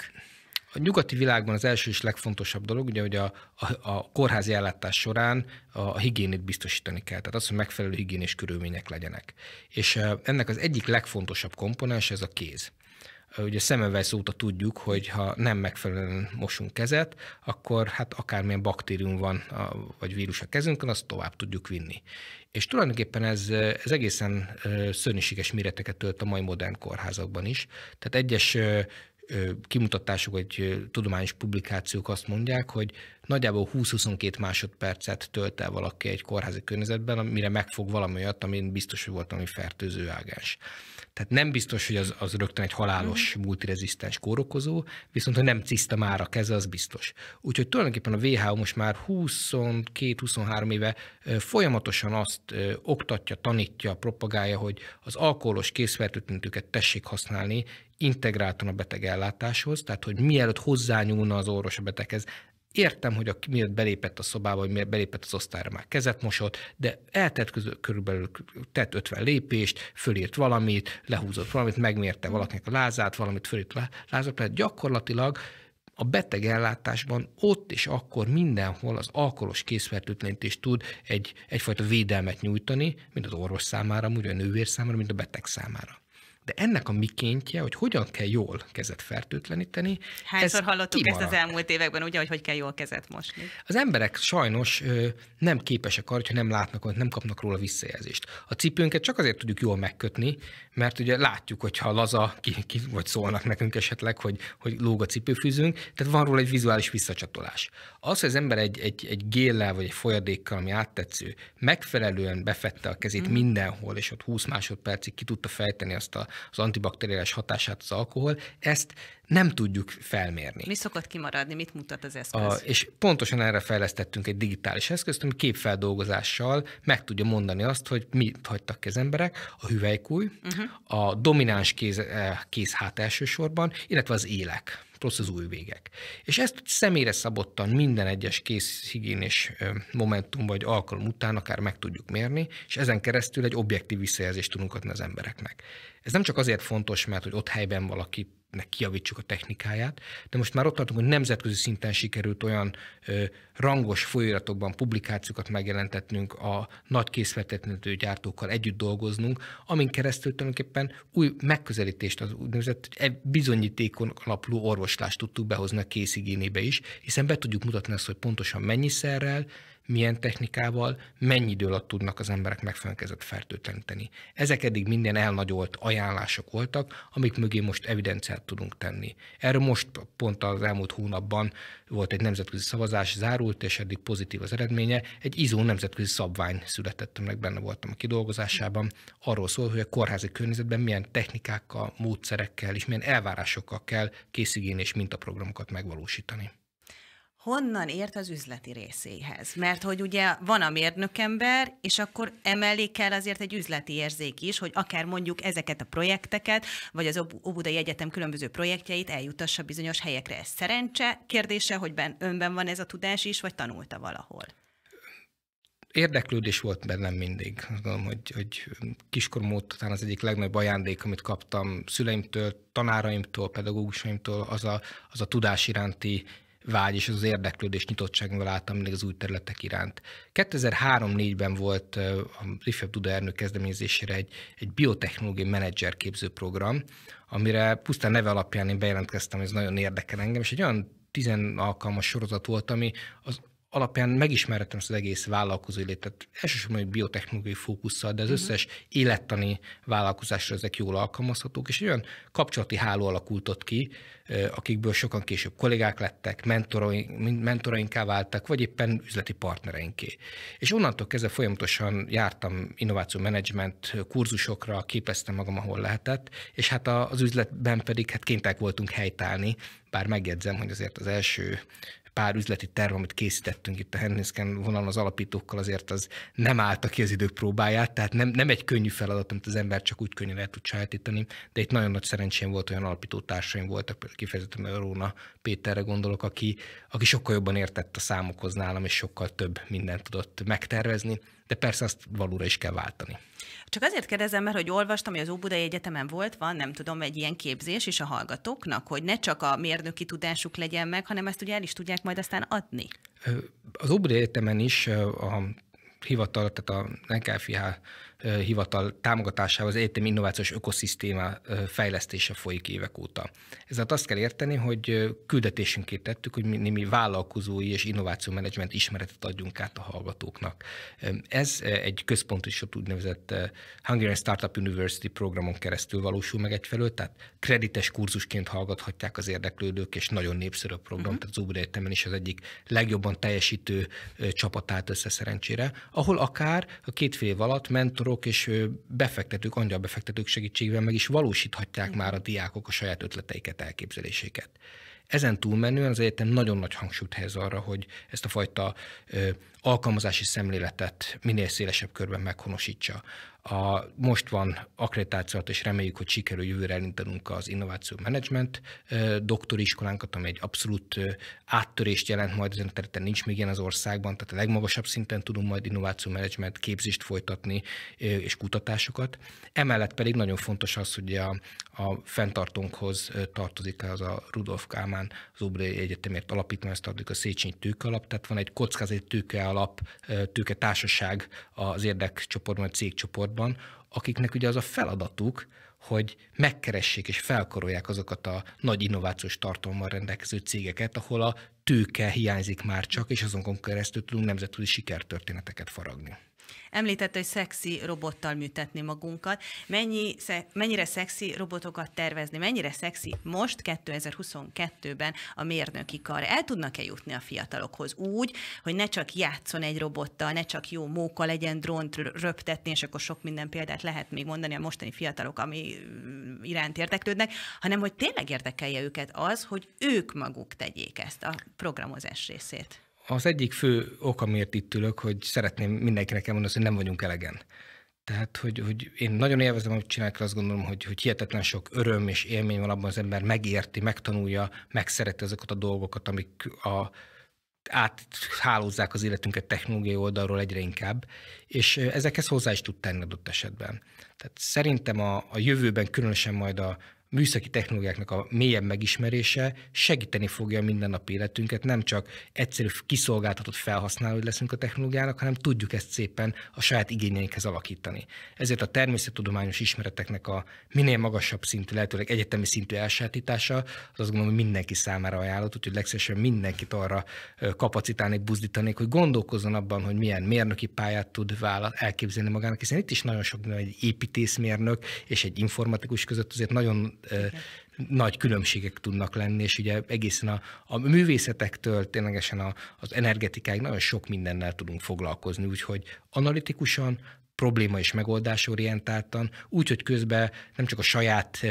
Speaker 2: a nyugati világban az első és legfontosabb dolog, ugye, hogy a, a, a kórházi ellátás során a, a higiénét biztosítani kell. Tehát az, hogy megfelelő higiénés körülmények legyenek. És ennek az egyik legfontosabb komponens ez a kéz. Ugye szemevel óta tudjuk, hogy ha nem megfelelően mosunk kezet, akkor hát akármilyen baktérium van, vagy vírus a kezünkön, azt tovább tudjuk vinni. És tulajdonképpen ez, ez egészen szörnyűséges méreteket tölt a mai modern kórházakban is. Tehát egyes kimutatások vagy tudományos publikációk azt mondják, hogy nagyjából 20-22 másodpercet tölt el valaki egy kórházi környezetben, amire megfog valami olyat, amin biztos, hogy volt ami fertőző ágens. Tehát nem biztos, hogy az, az rögtön egy halálos, mm. multirezisztens kórokozó, viszont hogy nem ciszta már a keze, az biztos. Úgyhogy tulajdonképpen a WHO most már 22-23 éve folyamatosan azt oktatja, tanítja, propagálja, hogy az alkoholos készfertőtlenítőket tessék használni integráltan a betegellátáshoz, tehát hogy mielőtt hozzányúlna az orvos a beteghez, Értem, hogy a, miért belépett a szobába, vagy miért belépett az osztályra, már kezet mosott, de eltett közül, körülbelül tett 50 lépést, fölírt valamit, lehúzott valamit, megmérte valakinek a lázát, valamit fölírt a lázat, tehát gyakorlatilag a beteg ellátásban ott és akkor mindenhol az alkoholos készfertőtlenítést tud egy, egyfajta védelmet nyújtani, mint az orvos számára, úgy a nővér számára, mint a beteg számára. De ennek a mikéntje, hogy hogyan kell jól kezet fertőtleníteni.
Speaker 1: Hányszor ez hallottuk kimaradt. ezt az elmúlt években, ugye, hogy hogy kell jól kezet mosni?
Speaker 2: Az emberek sajnos ö, nem képesek arra, hogy nem látnak, hogy nem kapnak róla visszajelzést. A cipőnket csak azért tudjuk jól megkötni, mert ugye látjuk, hogyha laza, ki, ki, vagy szólnak nekünk esetleg, hogy, hogy lóg a cipőfűzünk, tehát van róla egy vizuális visszacsatolás. Az, hogy az ember egy, egy, egy géllel vagy egy folyadékkal, ami áttetsző, megfelelően befette a kezét mm. mindenhol, és ott 20 másodpercig ki tudta fejteni azt a az antibakteriális hatását az alkohol, ezt nem tudjuk felmérni.
Speaker 1: Mi szokott kimaradni? Mit mutat az eszköz? A,
Speaker 2: és pontosan erre fejlesztettünk egy digitális eszközt, ami képfeldolgozással meg tudja mondani azt, hogy mit hagytak ki az emberek, a hüvelykúj, uh-huh. a domináns kéz, eh, kézhát elsősorban, illetve az élek plusz az új végek. És ezt személyre szabottan minden egyes készhigiénés momentum vagy alkalom után akár meg tudjuk mérni, és ezen keresztül egy objektív visszajelzést tudunk adni az embereknek. Ez nem csak azért fontos, mert hogy ott helyben valaki nek kiavítsuk a technikáját, de most már ott tartunk, hogy nemzetközi szinten sikerült olyan ö, rangos folyóiratokban publikációkat megjelentetnünk, a nagy készfertetlenítő gyártókkal együtt dolgoznunk, amin keresztül tulajdonképpen új megközelítést, az úgynevezett bizonyítékon alapuló orvoslást tudtuk behozni a készigénébe is, hiszen be tudjuk mutatni azt, hogy pontosan mennyiszerrel, milyen technikával, mennyi idő alatt tudnak az emberek megfelelően fertőtleníteni. Ezek eddig minden elnagyolt ajánlások voltak, amik mögé most evidenciát tudunk tenni. Erről most pont az elmúlt hónapban volt egy nemzetközi szavazás, zárult, és eddig pozitív az eredménye. Egy ISO nemzetközi szabvány született, aminek benne voltam a kidolgozásában. Arról szól, hogy a kórházi környezetben milyen technikákkal, módszerekkel és milyen elvárásokkal kell készigén és mintaprogramokat megvalósítani
Speaker 1: honnan ért az üzleti részéhez. Mert hogy ugye van a mérnökember, és akkor emellé kell azért egy üzleti érzék is, hogy akár mondjuk ezeket a projekteket, vagy az Óbudai Egyetem különböző projektjeit eljutassa bizonyos helyekre. Ez szerencse kérdése, hogy ben, önben van ez a tudás is, vagy tanulta valahol?
Speaker 2: érdeklődés volt bennem mindig. Gondolom, hogy, hogy kiskorom óta az egyik legnagyobb ajándék, amit kaptam szüleimtől, tanáraimtól, pedagógusaimtól, az a, az a tudás iránti vágy és az érdeklődés nyitottsággal álltam mindig az új területek iránt. 2003-4-ben volt a Ifjabb Duda Ernő kezdeményezésére egy, egy biotechnológiai menedzser képző program, amire pusztán neve alapján én bejelentkeztem, ez nagyon érdekel engem, és egy olyan tizen alkalmas sorozat volt, ami az alapján megismertem ezt az egész vállalkozói létet, elsősorban egy biotechnológiai fókusszal, de az uh-huh. összes élettani vállalkozásra ezek jól alkalmazhatók, és egy olyan kapcsolati háló alakult ott ki, akikből sokan később kollégák lettek, mentoraink, mentorainká váltak, vagy éppen üzleti partnereinké. És onnantól kezdve folyamatosan jártam innováció menedzsment kurzusokra, képeztem magam, ahol lehetett, és hát az üzletben pedig hát kénytek voltunk helytállni, bár megjegyzem, hogy azért az első pár üzleti terv, amit készítettünk itt a Handlisken vonalon az alapítókkal, azért az nem állta ki az idők próbáját, tehát nem, nem egy könnyű feladat, amit az ember csak úgy könnyen el tud sajátítani, de itt nagyon nagy szerencsém volt, olyan alapító társaim voltak, például kifejezetten Róna Péterre gondolok, aki, aki sokkal jobban értett a számokhoz nálam, és sokkal több mindent tudott megtervezni, de persze azt valóra is kell váltani.
Speaker 1: Csak azért kérdezem, mert hogy olvastam, hogy az Óbudai Egyetemen volt, van, nem tudom, egy ilyen képzés is a hallgatóknak, hogy ne csak a mérnöki tudásuk legyen meg, hanem ezt ugye el is tudják majd aztán adni.
Speaker 2: Az Óbudai Egyetemen is a hivatal, tehát a NKFH hivatal támogatásával az egyetemi innovációs ökoszisztéma fejlesztése folyik évek óta. Ezzel azt kell érteni, hogy küldetésünként tettük, hogy mi, mi vállalkozói és innovációmenedzsment ismeretet adjunk át a hallgatóknak. Ez egy központosított úgynevezett Hungarian Startup University programon keresztül valósul meg egyfelől, tehát kredites kurzusként hallgathatják az érdeklődők, és nagyon népszerű a program, uh-huh. tehát az Óbudai Egyetemen is az egyik legjobban teljesítő csapat állt össze szerencsére, ahol akár a két fél év alatt mentorok, mentorok és befektetők, angyalbefektetők segítségével meg is valósíthatják már a diákok a saját ötleteiket, elképzeléséket. Ezen túlmenően az egyetem nagyon nagy hangsúlyt helyez arra, hogy ezt a fajta ö, alkalmazási szemléletet minél szélesebb körben meghonosítsa. A, most van akkreditáció és reméljük, hogy sikerül jövőre elintenünk az innováció management doktori iskolánkat, ami egy abszolút áttörést jelent majd ezen a területen nincs még ilyen az országban, tehát a legmagasabb szinten tudunk majd innováció management képzést folytatni és kutatásokat. Emellett pedig nagyon fontos az, hogy a, a fenntartónkhoz tartozik az a Rudolf Kálmán, az Óbrai Egyetemért ezt adjuk a Széchenyi tőke alap, tehát van egy kockázati tőke alap, tőke társaság az érdekcsoportban, a cégcsoport, csoportban, akiknek ugye az a feladatuk, hogy megkeressék és felkarolják azokat a nagy innovációs tartalommal rendelkező cégeket, ahol a tőke hiányzik már csak, és azon keresztül tudunk nemzetközi sikertörténeteket faragni.
Speaker 1: Említette, hogy szexi robottal műtetni magunkat. Mennyi, mennyire szexi robotokat tervezni, mennyire szexi most 2022-ben a mérnöki kar? El tudnak-e jutni a fiatalokhoz úgy, hogy ne csak játszon egy robottal, ne csak jó móka legyen drónt röptetni, és akkor sok minden példát lehet még mondani a mostani fiatalok, ami iránt érdeklődnek, hanem hogy tényleg érdekelje őket az, hogy ők maguk tegyék ezt a programozás részét.
Speaker 2: Az egyik fő ok, amiért itt ülök, hogy szeretném mindenkinek elmondani, hogy nem vagyunk elegen. Tehát, hogy, hogy én nagyon élvezem, amit csinálok, azt gondolom, hogy, hogy hihetetlen sok öröm és élmény van abban, az ember megérti, megtanulja, megszereti azokat a dolgokat, amik a, áthálózzák az életünket technológiai oldalról egyre inkább, és ezekhez hozzá is tud tenni adott esetben. Tehát szerintem a, a jövőben különösen majd a műszaki technológiáknak a mélyebb megismerése segíteni fogja a mindennapi életünket, nem csak egyszerű kiszolgáltatott felhasználói leszünk a technológiának, hanem tudjuk ezt szépen a saját igényeinkhez alakítani. Ezért a természettudományos ismereteknek a minél magasabb szintű, lehetőleg egyetemi szintű elsátítása, az azt gondolom, hogy mindenki számára ajánlott, úgyhogy legszívesebben mindenkit arra kapacitálnék, buzdítanék, hogy gondolkozzon abban, hogy milyen mérnöki pályát tud vállal, elképzelni magának, hiszen itt is nagyon sok egy építészmérnök és egy informatikus között azért nagyon igen. nagy különbségek tudnak lenni, és ugye egészen a, a művészetektől ténylegesen a, az energetikáig nagyon sok mindennel tudunk foglalkozni, úgyhogy analitikusan, probléma és megoldásorientáltan, úgy, hogy közben nem csak a saját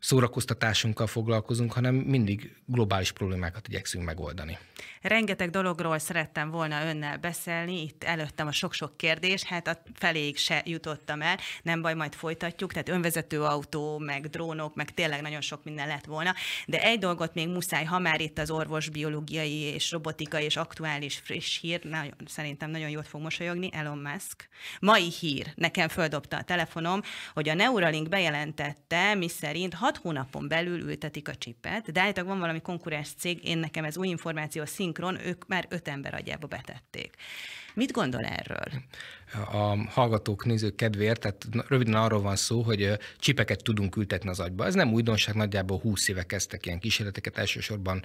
Speaker 2: szórakoztatásunkkal foglalkozunk, hanem mindig globális problémákat igyekszünk megoldani.
Speaker 1: Rengeteg dologról szerettem volna önnel beszélni, itt előttem a sok-sok kérdés, hát a feléig se jutottam el, nem baj, majd folytatjuk, tehát önvezető autó, meg drónok, meg tényleg nagyon sok minden lett volna, de egy dolgot még muszáj, ha már itt az orvosbiológiai és robotikai és aktuális friss hír, nagyon, szerintem nagyon jót fog mosolyogni, Elon Musk. Mai hír, nekem földobta a telefonom, hogy a Neuralink bejelentette, mi szerint hat hónapon belül ültetik a csipet, de állítólag van valami konkurens cég, én nekem ez új információ, szinkron, ők már öt ember agyába betették. Mit gondol erről?
Speaker 2: A hallgatók, nézők kedvéért, tehát röviden arról van szó, hogy csipeket tudunk ültetni az agyba. Ez nem újdonság, nagyjából 20 éve kezdtek ilyen kísérleteket, elsősorban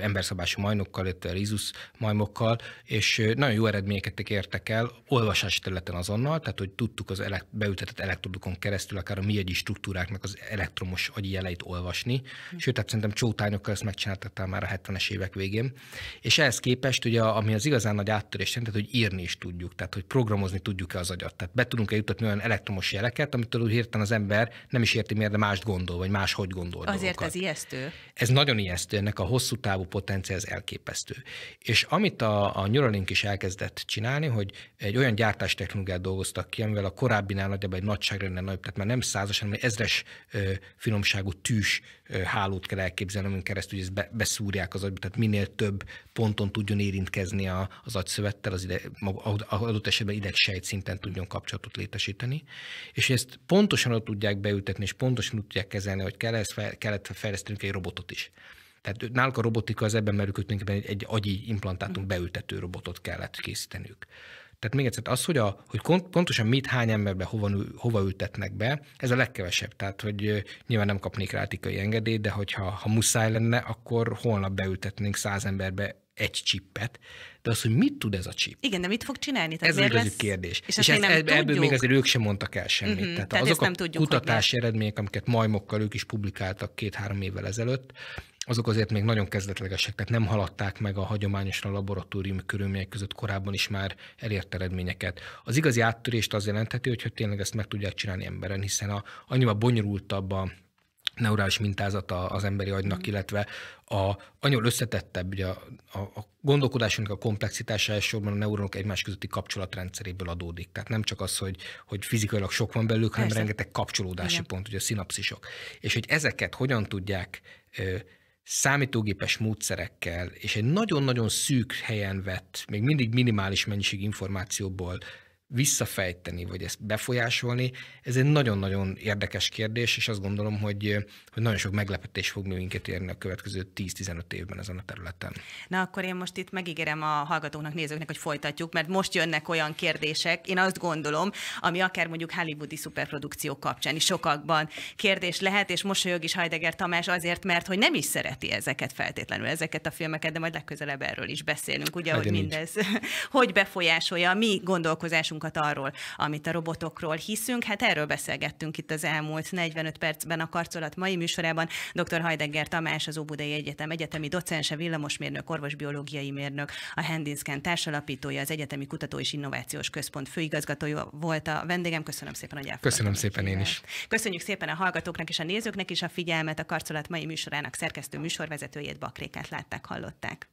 Speaker 2: emberszabású majmokkal, illetve Rizus majmokkal, és nagyon jó eredményeket értek el olvasási területen azonnal, tehát hogy tudtuk az elekt- beültetett elektrodokon keresztül akár a mi agyi struktúráknak az elektromos agyi jeleit olvasni, hm. sőt, tehát szerintem csótányokkal ezt megcsináltattál már a 70-es évek végén. És ehhez képest ugye, ami az igazán nagy áttörés, tehát hogy írni is tudjuk, tehát hogy programozni tudjuk-e az agyat. Tehát be tudunk-e jutatni olyan elektromos jeleket, amitől úgy hirtelen az ember nem is érti, miért, de mást gondol, vagy más hogy gondol.
Speaker 1: Azért
Speaker 2: dolgokat.
Speaker 1: ez ijesztő.
Speaker 2: Ez nagyon ijesztő, ennek a hosszú távú potenciál ez elképesztő. És amit a, a Neuralink is elkezdett csinálni, hogy egy olyan gyártástechnológiát dolgoztak ki, amivel a korábbinál nagyjából egy nagyságrendel nagyobb, tehát már nem százas, hanem ezres ö, finomságú tűs hálót kell elképzelni, amin keresztül ezt be, beszúrják az agyba, tehát minél több ponton tudjon érintkezni a, az agyszövettel, az ide, adott esetben idegsejt szinten tudjon kapcsolatot létesíteni. És ezt pontosan ott tudják beültetni, és pontosan tudják kezelni, hogy kell kellett fejlesztenünk egy robotot is. Tehát náluk a robotika az ebben merül hogy egy, egy agyi implantátum beültető robotot kellett készíteniük. Tehát még egyszer, az, hogy, a, hogy pontosan mit, hány emberbe hova, hova ültetnek be, ez a legkevesebb. Tehát, hogy nyilván nem kapnék rá etikai engedélyt, de hogyha ha muszáj lenne, akkor holnap beültetnénk száz emberbe egy csippet, de az, hogy mit tud ez a csip?
Speaker 1: Igen, de mit fog csinálni?
Speaker 2: Tehát ez az igazi lesz... kérdés. És, és ezt, nem ebből tudjuk? még azért ők sem mondtak el semmit. Uh-huh, tehát, tehát azok a tudjuk, kutatási eredmények, amiket majmokkal ők is publikáltak két-három évvel ezelőtt, azok azért még nagyon kezdetlegesek, tehát nem haladták meg a hagyományosan laboratóriumi körülmények között korábban is már elért eredményeket. Az igazi áttörést az jelentheti, hogyha tényleg ezt meg tudják csinálni emberen, hiszen a, annyival bonyolultabb a neurális mintázata az emberi agynak, mm. illetve a, annyival összetettebb, ugye a, a, a gondolkodásunknak a komplexitása elsősorban a neuronok egymás közötti kapcsolatrendszeréből adódik. Tehát nem csak az, hogy, hogy fizikailag sok van belőlük, hanem rengeteg kapcsolódási Igen. pont, ugye a szinapszisok. És hogy ezeket hogyan tudják számítógépes módszerekkel és egy nagyon-nagyon szűk helyen vett, még mindig minimális mennyiség információból visszafejteni, vagy ezt befolyásolni, ez egy nagyon-nagyon érdekes kérdés, és azt gondolom, hogy, hogy nagyon sok meglepetés fog minket érni a következő 10-15 évben ezen a területen.
Speaker 1: Na akkor én most itt megígérem a hallgatóknak, nézőknek, hogy folytatjuk, mert most jönnek olyan kérdések, én azt gondolom, ami akár mondjuk hollywoodi szuperprodukció kapcsán is sokakban kérdés lehet, és mosolyog is Heidegger Tamás azért, mert hogy nem is szereti ezeket feltétlenül, ezeket a filmeket, de majd legközelebb erről is beszélünk, ugye, Legyen hogy mindez hogy befolyásolja a mi gondolkozásunk tudásunkat arról, amit a robotokról hiszünk. Hát erről beszélgettünk itt az elmúlt 45 percben a Karcolat mai műsorában. Dr. Heidegger Tamás, az Óbudai Egyetem egyetemi docense, villamosmérnök, orvosbiológiai mérnök, a Handinscan társalapítója, az Egyetemi Kutató és Innovációs Központ főigazgatója volt a vendégem. Köszönöm szépen, hogy.
Speaker 2: Köszönöm szépen én is.
Speaker 1: Köszönjük szépen a hallgatóknak és a nézőknek is a figyelmet. A Karcolat mai műsorának szerkesztő műsorvezetőjét Bakrékát látták, hallották.